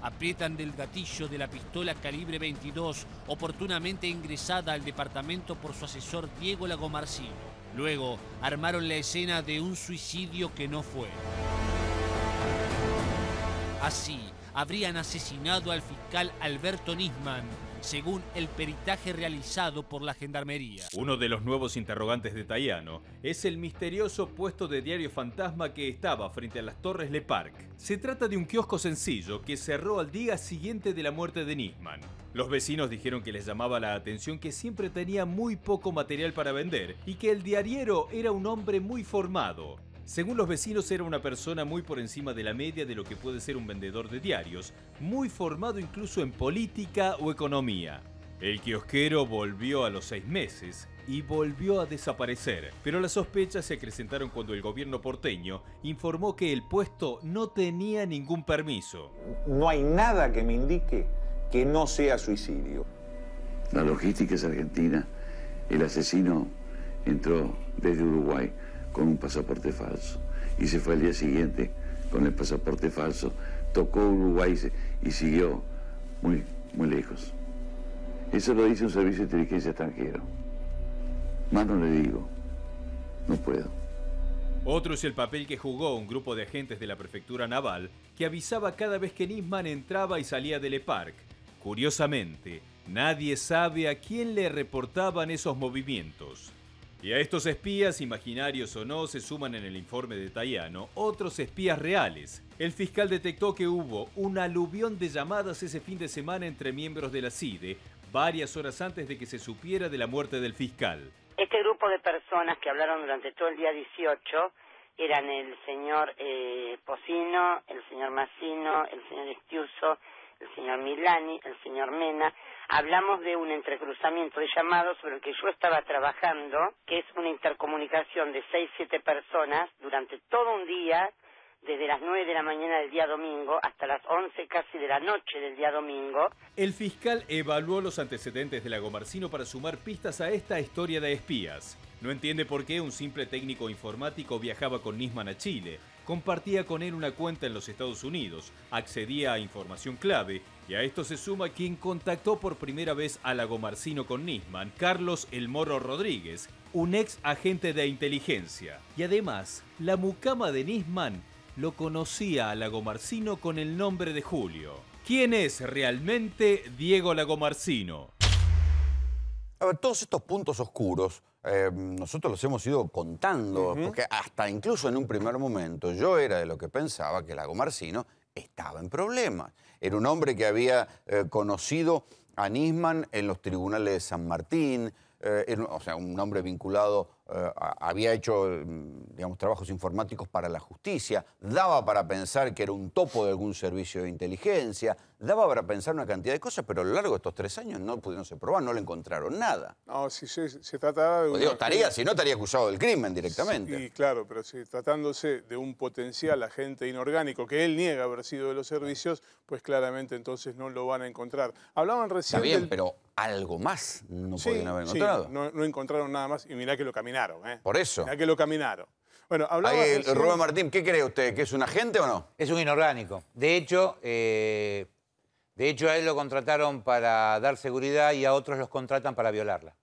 Aprietan del gatillo de la pistola calibre 22, oportunamente ingresada al departamento por su asesor Diego Lagomarcino. Luego armaron la escena de un suicidio que no fue. Así, habrían asesinado al fiscal Alberto Nisman, según el peritaje realizado por la Gendarmería. Uno de los nuevos interrogantes de Tayano es el misterioso puesto de diario fantasma que estaba frente a las Torres Le Parc. Se trata de un kiosco sencillo que cerró al día siguiente de la muerte de Nisman. Los vecinos dijeron que les llamaba la atención que siempre tenía muy poco material para vender y que el diariero era un hombre muy formado. Según los vecinos era una persona muy por encima de la media de lo que puede ser un vendedor de diarios, muy formado incluso en política o economía. El kiosquero volvió a los seis meses y volvió a desaparecer, pero las sospechas se acrecentaron cuando el gobierno porteño informó que el puesto no tenía ningún permiso. No hay nada que me indique que no sea suicidio. La logística es argentina. El asesino entró desde Uruguay con un pasaporte falso y se fue al día siguiente con el pasaporte falso, tocó Uruguay y siguió muy, muy lejos. Eso lo dice un servicio de inteligencia extranjero. Más no le digo, no puedo. Otro es el papel que jugó un grupo de agentes de la prefectura naval que avisaba cada vez que Nisman entraba y salía del EPARC. Curiosamente, nadie sabe a quién le reportaban esos movimientos. Y a estos espías, imaginarios o no, se suman en el informe de Tayano otros espías reales. El fiscal detectó que hubo un aluvión de llamadas ese fin de semana entre miembros de la CIDE, varias horas antes de que se supiera de la muerte del fiscal. Este grupo de personas que hablaron durante todo el día 18 eran el señor eh, Pocino, el señor Massino, el señor Estiuso, el señor Milani, el señor Mena, hablamos de un entrecruzamiento de llamados sobre el que yo estaba trabajando, que es una intercomunicación de seis, siete personas durante todo un día, desde las nueve de la mañana del día domingo hasta las once casi de la noche del día domingo. El fiscal evaluó los antecedentes de Lagomarcino para sumar pistas a esta historia de espías. No entiende por qué un simple técnico informático viajaba con Nisman a Chile, compartía con él una cuenta en los Estados Unidos, accedía a información clave y a esto se suma quien contactó por primera vez a Lagomarcino con Nisman, Carlos El Moro Rodríguez, un ex agente de inteligencia. Y además, la mucama de Nisman lo conocía a Lagomarcino con el nombre de Julio. ¿Quién es realmente Diego Lagomarcino? A ver, todos estos puntos oscuros, eh, nosotros los hemos ido contando, porque hasta incluso en un primer momento yo era de lo que pensaba que Lago Marcino estaba en problemas. Era un hombre que había eh, conocido a Nisman en los tribunales de San Martín, eh, o sea, un hombre vinculado, eh, había hecho, mm, digamos, trabajos informáticos para la justicia, daba para pensar que era un topo de algún servicio de inteligencia, daba para pensar una cantidad de cosas, pero a lo largo de estos tres años no pudieron ser probar, no le encontraron nada. No, si se, se trataba de... Pues digo, estaría, si no estaría acusado del crimen directamente. Sí, claro, pero si tratándose de un potencial agente inorgánico que él niega haber sido de los servicios, pues claramente entonces no lo van a encontrar. Hablaban recién Está bien, del- pero algo más no Sí, podían haber sí, encontrado. no, no encontraron nada más y mirá que lo caminaron. ¿Eh? Por eso. Mirá que lo caminaron. Bueno, hablaba Ahí, Rubén Martín, ¿qué cree usted? ¿Que es un agente o no? Es un inorgánico. De hecho, eh, de hecho, a él lo contrataron para dar seguridad y a otros los contratan para violarla.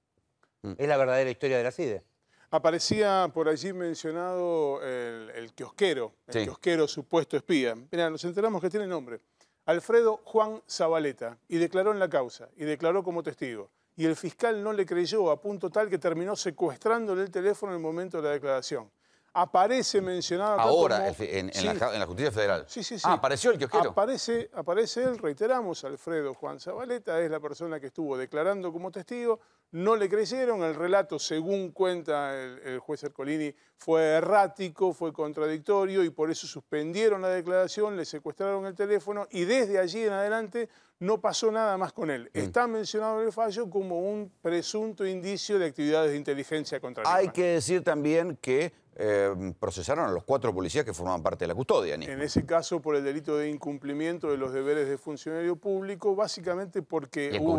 Mm. Es la verdadera historia de la CIDE. Aparecía por allí mencionado el, el kiosquero, el Sí. kiosquero supuesto espía. Mirá, nos enteramos que tiene nombre. Alfredo Juan Zabaleta, y declaró en la causa, y declaró como testigo. Y el fiscal no le creyó a punto tal que terminó secuestrándole el teléfono en el momento de la declaración. Aparece mencionado acá Ahora, como- en, en Sí. la, en la justicia federal. Sí, sí, sí. Ah, apareció el kiosquero. Aparece, aparece él, reiteramos, Alfredo Juan Zabaleta, es la persona que estuvo declarando como testigo. No le creyeron, el relato, según cuenta el, el juez Ercolini, fue errático, fue contradictorio y por eso suspendieron la declaración, le secuestraron el teléfono y desde allí en adelante no pasó nada más con él. Está mencionado en el fallo como un presunto indicio de actividades de inteligencia contra Hay que decir también que eh, procesaron a los cuatro policías que formaban parte de la custodia. Nisman. En ese caso, por el delito de incumplimiento de los deberes de funcionario público, básicamente porque Y hubo...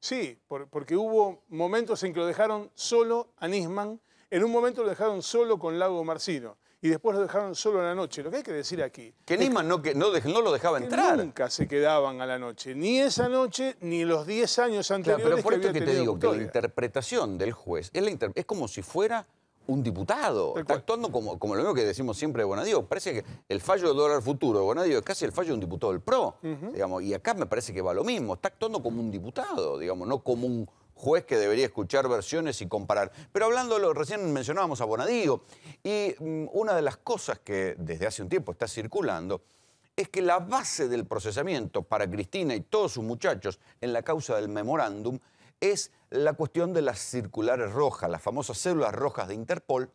Sí, por- porque hubo momentos en que lo dejaron solo a Nisman, en un momento lo dejaron solo con Lago Marcino, y después lo dejaron solo en la noche. Lo que hay que decir aquí... Que Nisman no, que, no, lo dejaba que entrar. nunca se quedaban a la noche, ni esa noche, ni los 10 años Claro, anteriores pero por que esto había que te digo, que la interpretación del juez es, la inter- es como si fuera un diputado. Está actuando como, como lo mismo que decimos siempre de Bonadío. Parece que el fallo de dólar futuro de Bonadío es casi el fallo de un diputado del PRO. digamos, y acá me parece que va lo mismo. Está actuando como un diputado, digamos, no como un juez que debería escuchar versiones y comparar. Pero hablando, lo- recién mencionábamos a Bonadío, y mm, una de las cosas que desde hace un tiempo está circulando es que la base del procesamiento para Cristina y todos sus muchachos en la causa del memorándum es la cuestión de las circulares rojas, las famosas células rojas de Interpol,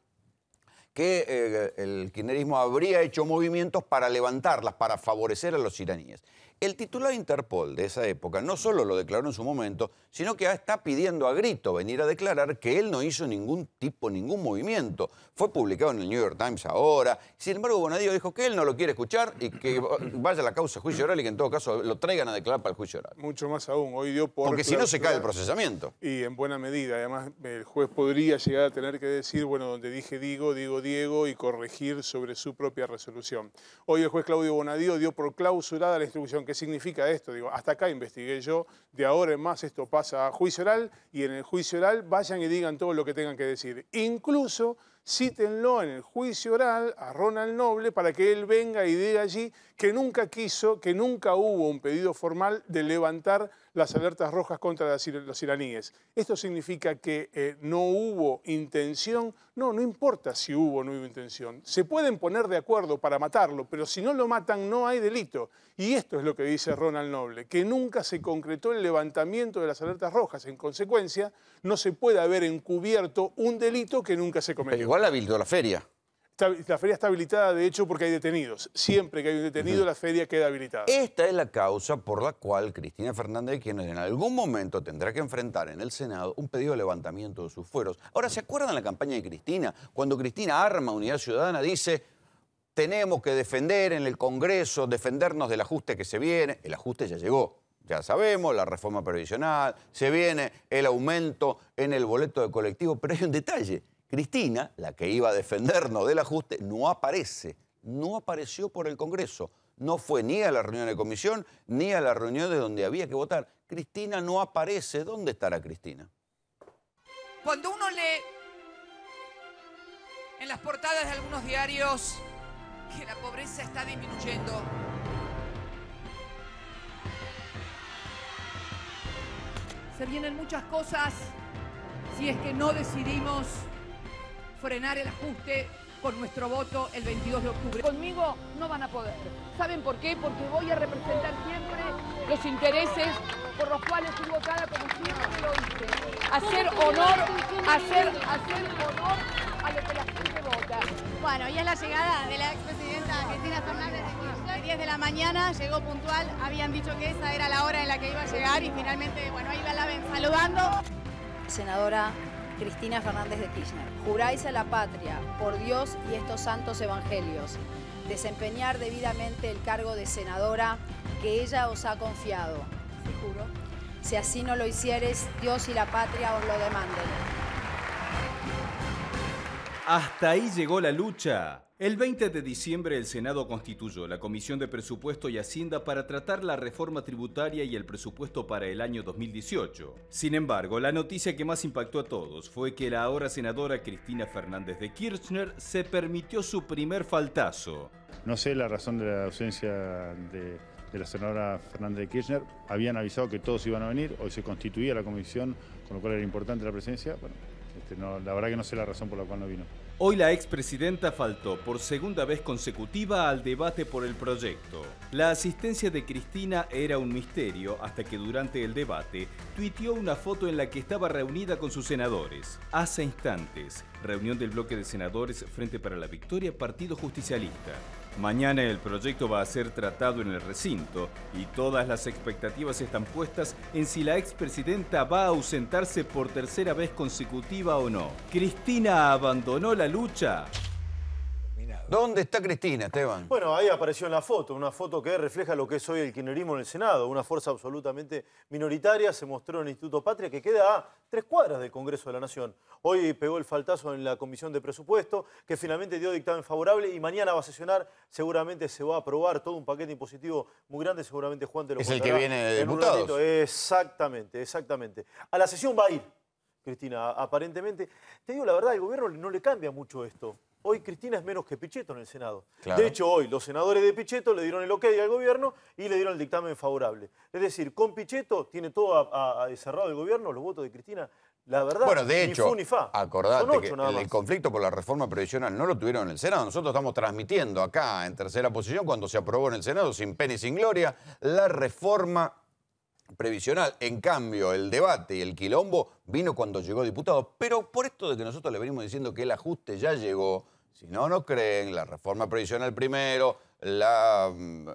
que eh, el kirchnerismo habría hecho movimientos para levantarlas, para favorecer a los iraníes. El titular de Interpol de esa época no solo lo declaró en su momento, sino que está pidiendo a grito venir a declarar que él no hizo ningún tipo, ningún movimiento. Fue publicado en el New York Times ahora. Sin embargo, Bonadío dijo que él no lo quiere escuchar y que vaya a la causa de juicio oral y que en todo caso lo traigan a declarar para el juicio oral. Mucho más aún, hoy dio por... Porque si no se cae el procesamiento. Y en buena medida, además el juez podría llegar a tener que decir, bueno, donde dije digo, digo Diego y corregir sobre su propia resolución. Hoy el juez Claudio Bonadío dio por clausurada la instrucción. ¿Qué significa esto? Digo, hasta acá investigué yo, de ahora en más esto pasa a juicio oral y en el juicio oral vayan y digan todo lo que tengan que decir. Incluso cítenlo en el juicio oral a Ronald Noble para que él venga y diga allí que nunca quiso, que nunca hubo un pedido formal de levantar las alertas rojas contra los iraníes. Esto significa que eh, no hubo intención. No, no importa si hubo o no hubo intención. Se pueden poner de acuerdo para matarlo, pero si no lo matan no hay delito. Y esto es lo que dice Ronald Noble, que nunca se concretó el levantamiento de las alertas rojas. En consecuencia, no se puede haber encubierto un delito que nunca se cometió. Igual habilitó la feria. La feria está habilitada, de hecho, porque hay detenidos. Siempre que hay un detenido, la feria queda habilitada. Esta es la causa por la cual Cristina Fernández de Kirchner en algún momento tendrá que enfrentar en el Senado un pedido de levantamiento de sus fueros. Ahora, ¿se acuerdan la campaña de Cristina? Cuando Cristina arma Unidad Ciudadana, dice, tenemos que defender en el Congreso, defendernos del ajuste que se viene. El ajuste ya llegó. Ya sabemos, la reforma previsional, se viene el aumento en el boleto de colectivo, pero hay un detalle. Cristina, la que iba a defendernos del ajuste, no aparece. No apareció por el Congreso. No fue ni a la reunión de comisión ni a la reunión de donde había que votar. Cristina no aparece. ¿Dónde estará Cristina? Cuando uno lee en las portadas de algunos diarios que la pobreza está disminuyendo, se vienen muchas cosas si es que no decidimos frenar el ajuste con nuestro voto el 22 de octubre. Conmigo no van a poder. ¿Saben por qué? Porque voy a representar siempre los intereses por los cuales fui votada como siempre lo hice. Hacer honor, hacer, hacer honor a lo que la gente vota. Bueno, y es la llegada de la expresidenta Cristina Fernández de Kirchner. 10 de la mañana, llegó puntual, habían dicho que esa era la hora en la que iba a llegar y finalmente, bueno, ahí la ven saludando. Senadora Cristina Fernández de Kirchner, juráis a la patria, por Dios y estos santos evangelios, desempeñar debidamente el cargo de senadora que ella os ha confiado. Juro. Si así no lo hicieres, Dios y la patria os lo demanden. Hasta ahí llegó la lucha. El 20 de diciembre el Senado constituyó la Comisión de Presupuesto y Hacienda para tratar la reforma tributaria y el presupuesto para el año 2018. Sin embargo, la noticia que más impactó a todos fue que la ahora senadora Cristina Fernández de Kirchner se permitió su primer faltazo. No sé la razón de la ausencia de, la senadora Fernández de Kirchner. Habían avisado que todos iban a venir, hoy se constituía la comisión, con lo cual era importante la presencia. Bueno, este, la verdad que no sé la razón por la cual no vino. Hoy la expresidenta faltó por segunda vez consecutiva al debate por el proyecto. La asistencia de Cristina era un misterio hasta que durante el debate tuiteó una foto en la que estaba reunida con sus senadores. Hace instantes, reunión del bloque de senadores Frente para la Victoria Partido Justicialista. Mañana el proyecto va a ser tratado en el recinto y todas las expectativas están puestas en si la expresidenta va a ausentarse por tercera vez consecutiva o no. ¿Cristina abandonó la lucha? ¿Dónde está Cristina, Esteban? Bueno, ahí apareció en la foto, una foto que refleja lo que es hoy el kirchnerismo en el Senado, una fuerza absolutamente minoritaria, se mostró en el Instituto Patria, que queda a tres cuadras del Congreso de la Nación. Hoy pegó el faltazo en la Comisión de Presupuesto, que finalmente dio dictamen favorable y mañana va a sesionar, seguramente se va a aprobar todo un paquete impositivo muy grande, seguramente Juan te lo Es el que viene de diputados. Exactamente, exactamente. A la sesión va a ir, Cristina, aparentemente. Te digo la verdad, el gobierno no le cambia mucho esto. Hoy Cristina es menos que Pichetto en el Senado. Claro. De hecho, hoy los senadores de Pichetto le dieron el ok al gobierno y le dieron el dictamen favorable. Es decir, con Pichetto tiene todo a- a- a cerrado el gobierno, los votos de Cristina, la verdad, Bueno, de ni hecho, fu ni fa. acordate ocho que el, conflicto por la reforma previsional no lo tuvieron en el Senado. Nosotros estamos transmitiendo acá en tercera posición cuando se aprobó en el Senado, sin pena y sin gloria, la reforma previsional. En cambio, el debate y el quilombo vino cuando llegó diputado. Pero por esto de que nosotros le venimos diciendo que el ajuste ya llegó, si no nos creen, la reforma previsional primero, la, mm,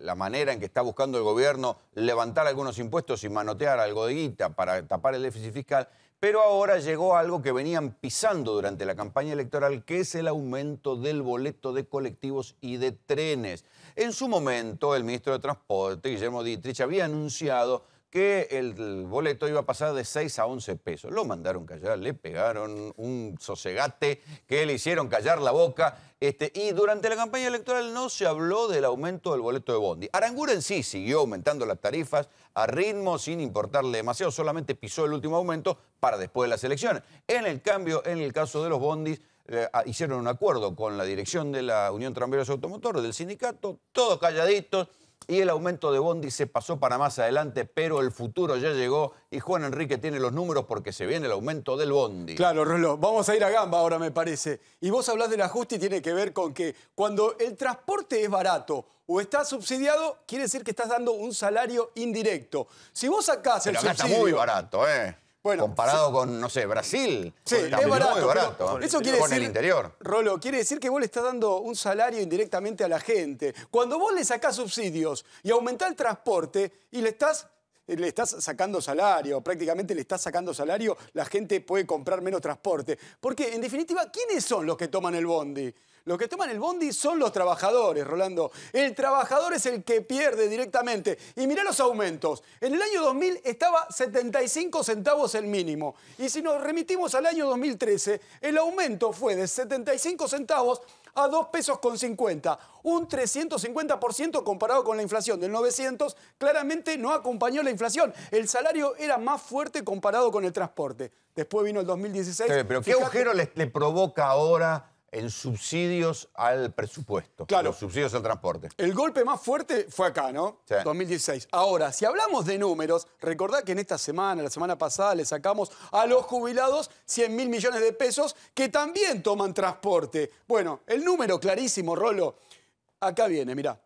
la manera en que está buscando el gobierno levantar algunos impuestos y manotear algo de guita para tapar el déficit fiscal. Pero ahora llegó algo que venían pisando durante la campaña electoral, que es el aumento del boleto de colectivos y de trenes. En su momento, el ministro de Transporte, Guillermo Dietrich, había anunciado que el boleto iba a pasar de 6 a 11 pesos. Lo mandaron callar, le pegaron un sosegate que le hicieron callar la boca. Este, y durante la campaña electoral no se habló del aumento del boleto de Bondi. Aranguren sí siguió aumentando las tarifas a ritmo sin importarle demasiado, solamente pisó el último aumento para después de las elecciones. En el cambio, en el caso de los bondis, eh, ah, hicieron un acuerdo con la dirección de la Unión Tranvías Automotores, del sindicato, todos calladitos, y el aumento de Bondi se pasó para más adelante, pero el futuro ya llegó y Juan Enrique tiene los números porque se viene el aumento del Bondi. Claro, Rolo, vamos a ir a Gamba ahora, me parece. Y vos hablás del ajuste y tiene que ver con que cuando el transporte es barato o está subsidiado, quiere decir que estás dando un salario indirecto. Si vos sacás Pero el acá está subsidio... muy barato, ¿eh? Bueno, Comparado con, no sé, Brasil. Sí, es muy barato. pero. Eso quiere con decir, el interior. Rolo, quiere decir que vos le estás dando un salario indirectamente a la gente. Cuando vos le sacás subsidios y aumentás el transporte y le estás le estás sacando salario, prácticamente le estás sacando salario, la gente puede comprar menos transporte. Porque, en definitiva, ¿quiénes son los que toman el bondi? Los que toman el bondi son los trabajadores, Rolando. El trabajador es el que pierde directamente. Y mirá los aumentos. En el año 2000 estaba 75 centavos el mínimo. Y si nos remitimos al año 2013, el aumento fue de 75 centavos a 2 pesos con 50. Un 350% comparado con la inflación del 900, claramente no acompañó la inflación. El salario era más fuerte comparado con el transporte. Después vino el 2016. Sí, pero ¿qué agujero le, le provoca ahora en subsidios al presupuesto? Claro. Los subsidios al transporte. El golpe más fuerte fue acá, ¿no? Sí. 2016. Ahora, si hablamos de números, recordad que en esta semana, la semana pasada, le sacamos a los jubilados 100 mil millones de pesos que también toman transporte. Bueno, el número clarísimo, Rolo, acá viene, mirá.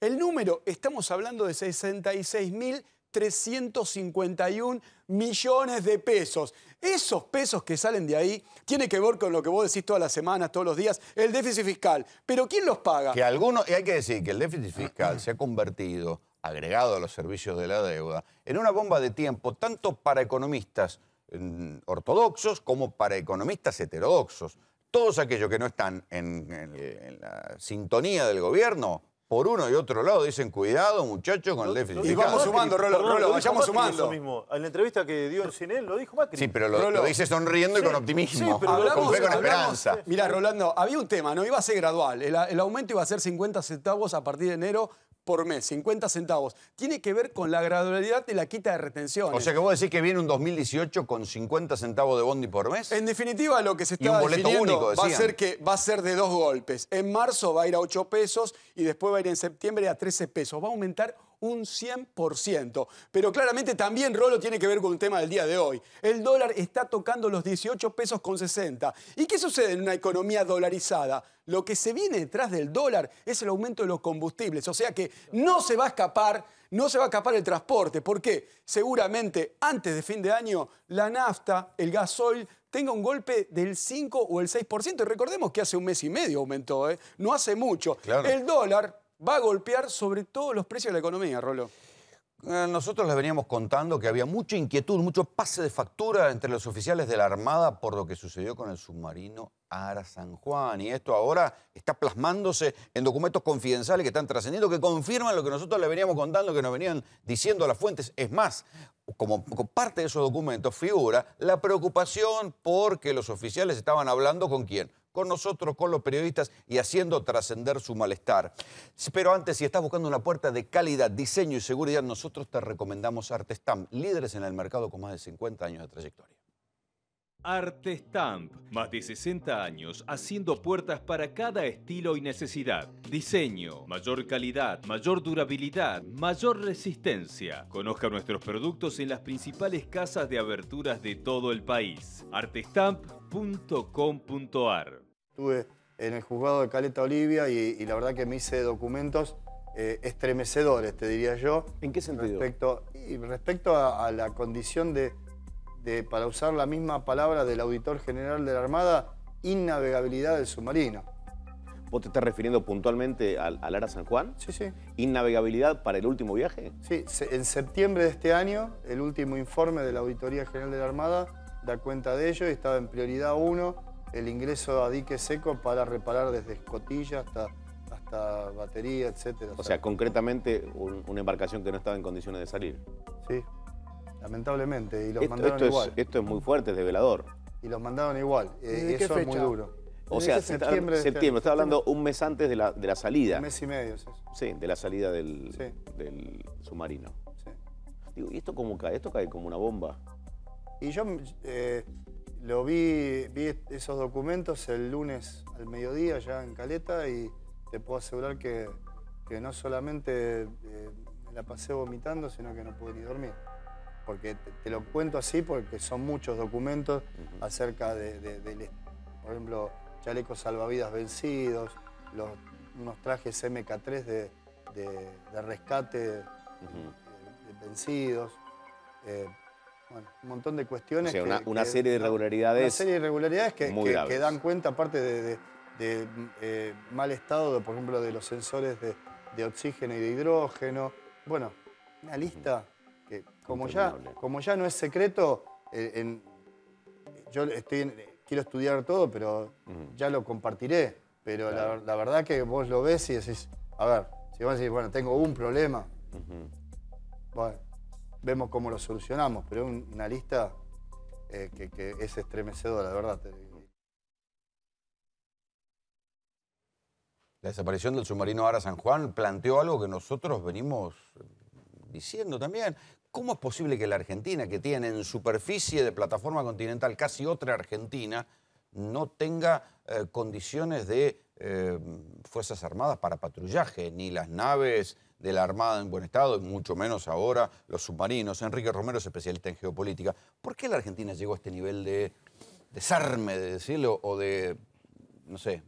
El número, estamos hablando de 66 mil 351 millones de pesos. Esos pesos que salen de ahí tiene que ver con lo que vos decís todas las semanas, todos los días, el déficit fiscal. Pero ¿quién los paga? Que algunos, y hay que decir que el déficit fiscal se ha convertido, agregado a los servicios de la deuda, en una bomba de tiempo tanto para economistas mm, ortodoxos como para economistas heterodoxos. Todos aquellos que no están en, en- en la sintonía del gobierno, por uno y otro lado, dicen cuidado, muchachos, con el déficit Y vamos sumando, Rolo, Rolo, vayamos Macri sumando. eso mismo. En la entrevista que dio en Cinel lo dijo Macri. Sí, pero lo, dice sonriendo y con optimismo, sí, pero con fe, con hablamos- esperanza. Mirá, Rolando, había un tema, ¿no? Iba a ser gradual. El, el aumento iba a ser 50 centavos a partir de enero por mes, 50 centavos. Tiene que ver con la gradualidad de la quita de retenciones. O sea que vos decís que viene un 2018 con 50 centavos de bondi por mes. En definitiva, lo que se está definiendo único, va a ser que va a ser de dos golpes. En marzo va a ir a 8 pesos y después va a ir en septiembre a 13 pesos. Va a aumentar un 100%. Pero claramente también, Rolo, tiene que ver con el tema del día de hoy. El dólar está tocando los 18 pesos con 60. ¿Y qué sucede en una economía dolarizada? Lo que se viene detrás del dólar es el aumento de los combustibles. O sea que no se va a escapar, no se va a escapar el transporte. ¿Por qué? Seguramente antes de fin de año la nafta, el gasoil tenga un golpe del 5 o el 6%. Y recordemos que hace un mes y medio aumentó, ¿eh? no hace mucho. Claro. El dólar va a golpear sobre todos los precios de la economía, Rolo. Eh, Nosotros les veníamos contando que había mucha inquietud, mucho pase de factura entre los oficiales de la Armada por lo que sucedió con el submarino Ara San Juan. Y esto ahora está plasmándose en documentos confidenciales que están trascendiendo, que confirman lo que nosotros les veníamos contando, que nos venían diciendo las fuentes. Es más, como como parte de esos documentos figura la preocupación porque los oficiales estaban hablando con quién con nosotros, con los periodistas y haciendo trascender su malestar. Pero antes, si estás buscando una puerta de calidad, diseño y seguridad, nosotros te recomendamos Artestam, líderes en el mercado con más de 50 años de trayectoria. Artestamp, más de 60 años haciendo puertas para cada estilo y necesidad. Diseño, mayor calidad, mayor durabilidad, mayor resistencia. Conozca nuestros productos en las principales casas de aberturas de todo el país. Artestamp.com.ar Estuve en el juzgado de Caleta Olivia y, y la verdad que me hice documentos eh, estremecedores, te diría yo. ¿En qué sentido? Respecto, y respecto a, a la condición de, de, para usar la misma palabra del auditor general de la Armada, innavegabilidad del submarino. ¿Vos te estás refiriendo puntualmente al, al Ara San Juan? Sí, sí. ¿Innavegabilidad para el último viaje? Sí, se- en septiembre de este año, el último informe de la Auditoría General de la Armada da cuenta de ello y estaba en prioridad 1 el ingreso a dique seco para reparar desde escotilla hasta, hasta batería, etc. O sea, concretamente un- una embarcación que no estaba en condiciones de salir. Sí, lamentablemente. Y los Esto, mandaron esto es, igual. esto es muy fuerte, es develador. Y los mandaron igual. Eh, ¿Desde qué eso es muy duro. O sea, que se está- septiembre este septiembre, está hablando un mes antes de la, de la salida. Un mes y medio, sí. Sí, de la salida del, del submarino. Digo, ¿y esto cómo cae? Esto cae como una bomba. Y yo eh, lo vi, vi esos documentos el lunes al mediodía ya en Caleta y te puedo asegurar que, que no solamente eh, me la pasé vomitando, sino que no pude ni dormir. Porque te, te lo cuento así porque son muchos documentos acerca de, por ejemplo, chalecos salvavidas vencidos, los, unos trajes MK3 de, de- rescate de vencidos. eh, bueno, un montón de cuestiones. O sea, que- una- una que- serie de irregularidades Una serie de irregularidades que, que- dan cuenta, aparte de, eh, mal estado, de, por ejemplo, de los sensores de, oxígeno y de hidrógeno. Bueno, una lista como ya, como ya no es secreto, eh, en- yo estoy en- quiero estudiar todo, pero ya lo compartiré. Pero la, Claro. la verdad que vos lo ves y decís, a ver, si vos decís, bueno, tengo un problema, bueno, vemos cómo lo solucionamos, pero es un- una lista eh, que, que es estremecedora, de verdad. La desaparición del submarino Ara San Juan planteó algo que nosotros venimos eh, diciendo también. ¿Cómo es posible que la Argentina, que tiene en superficie de plataforma continental casi otra Argentina, no tenga eh, condiciones de eh, Fuerzas Armadas para patrullaje, ni las naves de la Armada en buen estado, y mucho menos ahora los submarinos? Enrique Romero es especialista en geopolítica. ¿Por qué la Argentina llegó a este nivel de desarme, de decirlo, o de, no sé,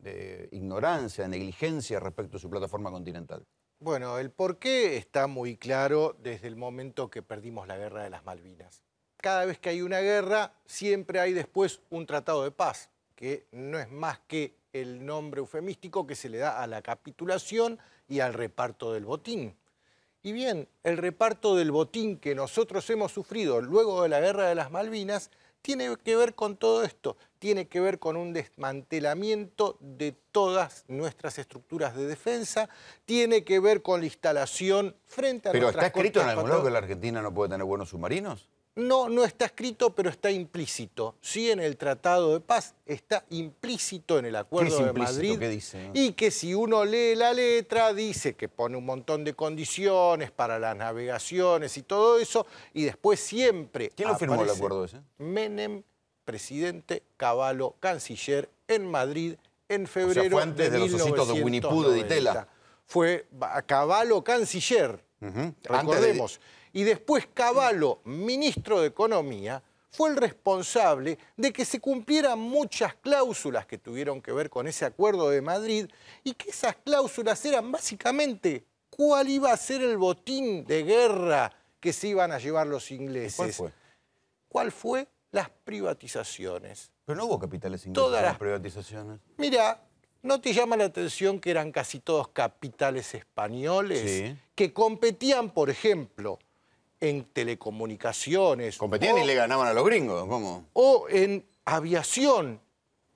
de ignorancia, de negligencia respecto a su plataforma continental? Bueno, el porqué está muy claro desde el momento que perdimos la guerra de las Malvinas. Cada vez que hay una guerra, siempre hay después un tratado de paz, que no es más que el nombre eufemístico que se le da a la capitulación y al reparto del botín. Y bien, el reparto del botín que nosotros hemos sufrido luego de la guerra de las Malvinas tiene que ver con todo esto, tiene que ver con un desmantelamiento de todas nuestras estructuras de defensa, tiene que ver con la instalación frente a ¿Pero nuestras está escrito en algún lado que la Argentina no puede tener buenos submarinos? No, no está escrito, pero está implícito. Sí, en el Tratado de Paz está implícito en el Acuerdo es de? Madrid. ¿Qué dice? Y que si uno lee la letra, dice que pone un montón de condiciones para las navegaciones y todo eso, y después siempre. ¿Quién lo firmó el acuerdo ese? Menem, presidente, Caballo, canciller, en Madrid, en febrero. fue antes de los ositos de Winnie Pooh de Ditela. 1990. fue Caballo canciller, recordemos. Y después Caballo, ministro de Economía, fue el responsable de que se cumplieran muchas cláusulas que tuvieron que ver con ese acuerdo de Madrid y que esas cláusulas eran básicamente cuál iba a ser el botín de guerra que se iban a llevar los ingleses. ¿Cuál fue? ¿Cuál fue? Las privatizaciones. Pero no hubo capitales ingleses Todas en las- privatizaciones. Mira, ¿no te llama la atención que eran casi todos capitales españoles Sí. que competían, por ejemplo, en telecomunicaciones? Competían o- y le ganaban a los gringos. ¿Cómo? o en aviación,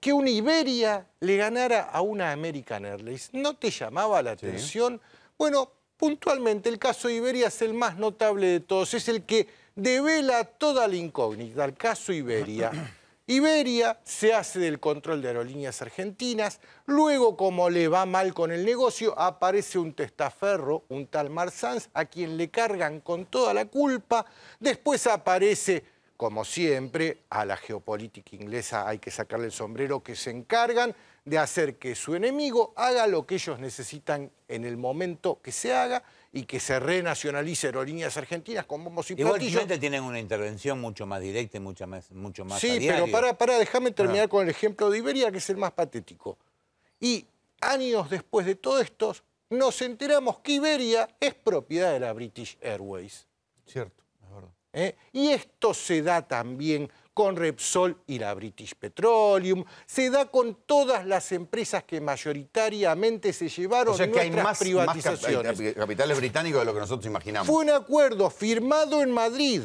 que una Iberia le ganara a una American Airlines. ¿No te llamaba la atención? Bueno, puntualmente el caso de Iberia es el más notable de todos, es el que devela toda la incógnita, el caso Iberia. Iberia se hace del control de aerolíneas argentinas, luego como le va mal con el negocio, aparece un testaferro, un tal Marsans, a quien le cargan con toda la culpa, después aparece como siempre, a la geopolítica inglesa hay que sacarle el sombrero que se encargan de hacer que su enemigo haga lo que ellos necesitan en el momento que se haga y que se renacionalice aerolíneas argentinas con bombos y. Igualmente tienen una intervención mucho más directa y mucho más, mucho más a Sí, diario. pero para, para, déjame terminar con el ejemplo de Iberia, que es el más patético. Y años después de todo esto, nos enteramos que Iberia es propiedad de la British Airways. Cierto, es verdad. ¿eh? Y esto se da también con Repsol y la British Petroleum, se da con todas las empresas que mayoritariamente se llevaron O sea que hay nuestras más, privatizaciones. capitales británicos de lo que nosotros imaginamos. Fue un acuerdo firmado en Madrid,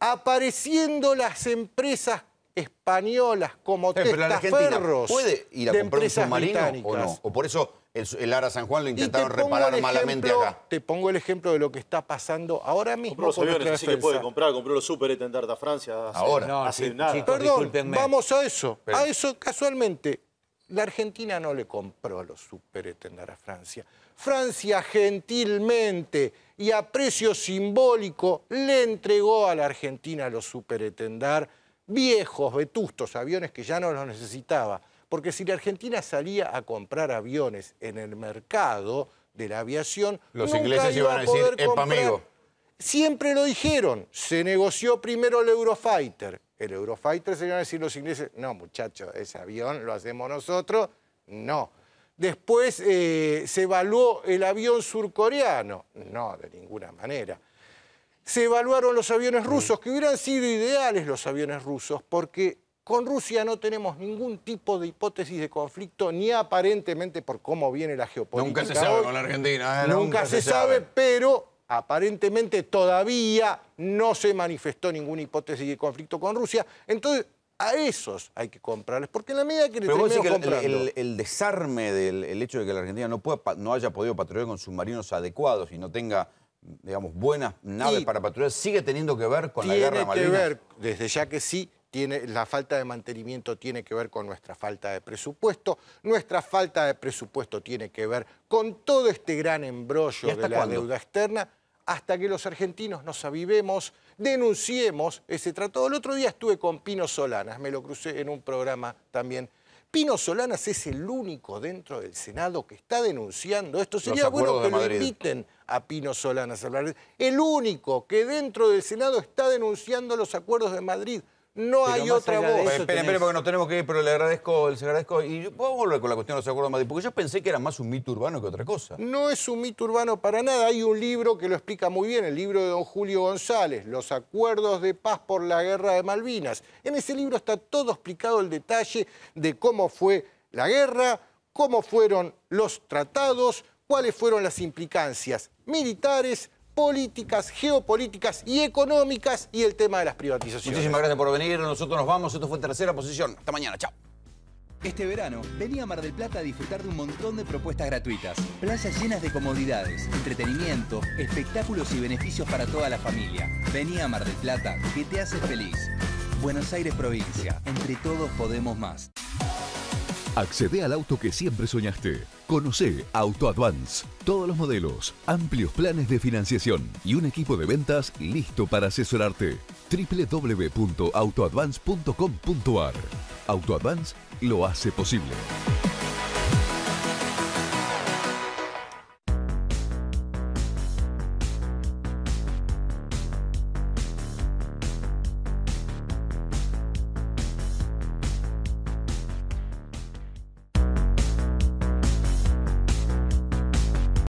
apareciendo las empresas españolas como Eh, pero la Argentina testaferros puede ir a de comprar un empresas submarino o no. O por eso el, el Ara San Juan lo intentaron reparar malamente acá. Te pongo el ejemplo de lo que está pasando ahora mismo Compró los aviones, así que puede comprar, compró los super Etendard a Francia hace, Ahora. No, hace nada. chicos, Perdón, discúlpenme. vamos a eso. Pero- A eso casualmente. La Argentina no le compró los superetendar a Francia. Francia gentilmente y a precio simbólico le entregó a la Argentina los superetendar, viejos, vetustos aviones que ya no los necesitaba. Porque si la Argentina salía a comprar aviones en el mercado de la aviación, Los nunca ingleses iba iban a decir, poder "Epa, comprar". amigo. Siempre lo dijeron. Se negoció primero el Eurofighter. El Eurofighter se iban a decir los ingleses, no muchachos, ese avión lo hacemos nosotros. No. Después eh, se evaluó el avión surcoreano. No, de ninguna manera. Se evaluaron los aviones rusos, que hubieran sido ideales los aviones rusos, porque con Rusia no tenemos ningún tipo de hipótesis de conflicto, ni aparentemente por cómo viene la geopolítica. Nunca se sabe hoy. con la Argentina. ¿eh? Nunca, se, sabe, pero aparentemente todavía no se manifestó ninguna hipótesis de conflicto con Rusia. Entonces, a esos hay que comprarles, porque en la medida que le Pero vos terminemos decís que el, comprando... el- el desarme del el hecho de que la Argentina no, pueda, no haya podido patrullar con submarinos adecuados y no tenga, digamos, buenas naves Y para patrullar, sigue teniendo que ver con la guerra de tiene que ver, desde ya que sí, tiene, la falta de mantenimiento tiene que ver con nuestra falta de presupuesto, nuestra falta de presupuesto tiene que ver con todo este gran embrollo ¿Y hasta de la cuándo? deuda externa, hasta que los argentinos nos avivemos, denunciemos ese tratado. El otro día estuve con Pino Solanas, me lo crucé en un programa también. Pino Solanas es el único dentro del Senado que está denunciando esto. Sería bueno que lo inviten a Pino Solanas a hablar El único que dentro del Senado está denunciando los acuerdos de Madrid. No Pero hay otra voz. Esperen, esperen, porque nos tenemos que ir, pero le agradezco, les agradezco. Y yo- puedo volver con la cuestión de los acuerdos de Madrid, porque yo pensé que era más un mito urbano que otra cosa. No es un mito urbano para nada. Hay un libro que lo explica muy bien, el libro de don Julio González, Los acuerdos de paz por la guerra de Malvinas. En ese libro está todo explicado el detalle de cómo fue la guerra, cómo fueron los tratados, cuáles fueron las implicancias militares, políticas, geopolíticas y económicas y el tema de las privatizaciones. Muchísimas gracias por venir. Nosotros nos vamos. Esto fue tercera posición. Hasta mañana. Chao. Este verano, vení a Mar del Plata a disfrutar de un montón de propuestas gratuitas. Playas llenas de comodidades, entretenimiento, espectáculos y beneficios para toda la familia. Vení a Mar del Plata, que te hace feliz. Buenos Aires provincia, entre todos podemos más. Accede al auto que siempre soñaste. Conoce Auto Advance. Todos los modelos, amplios planes de financiación y un equipo de ventas listo para asesorarte. www.autoadvance.com.ar Auto Advance lo hace posible.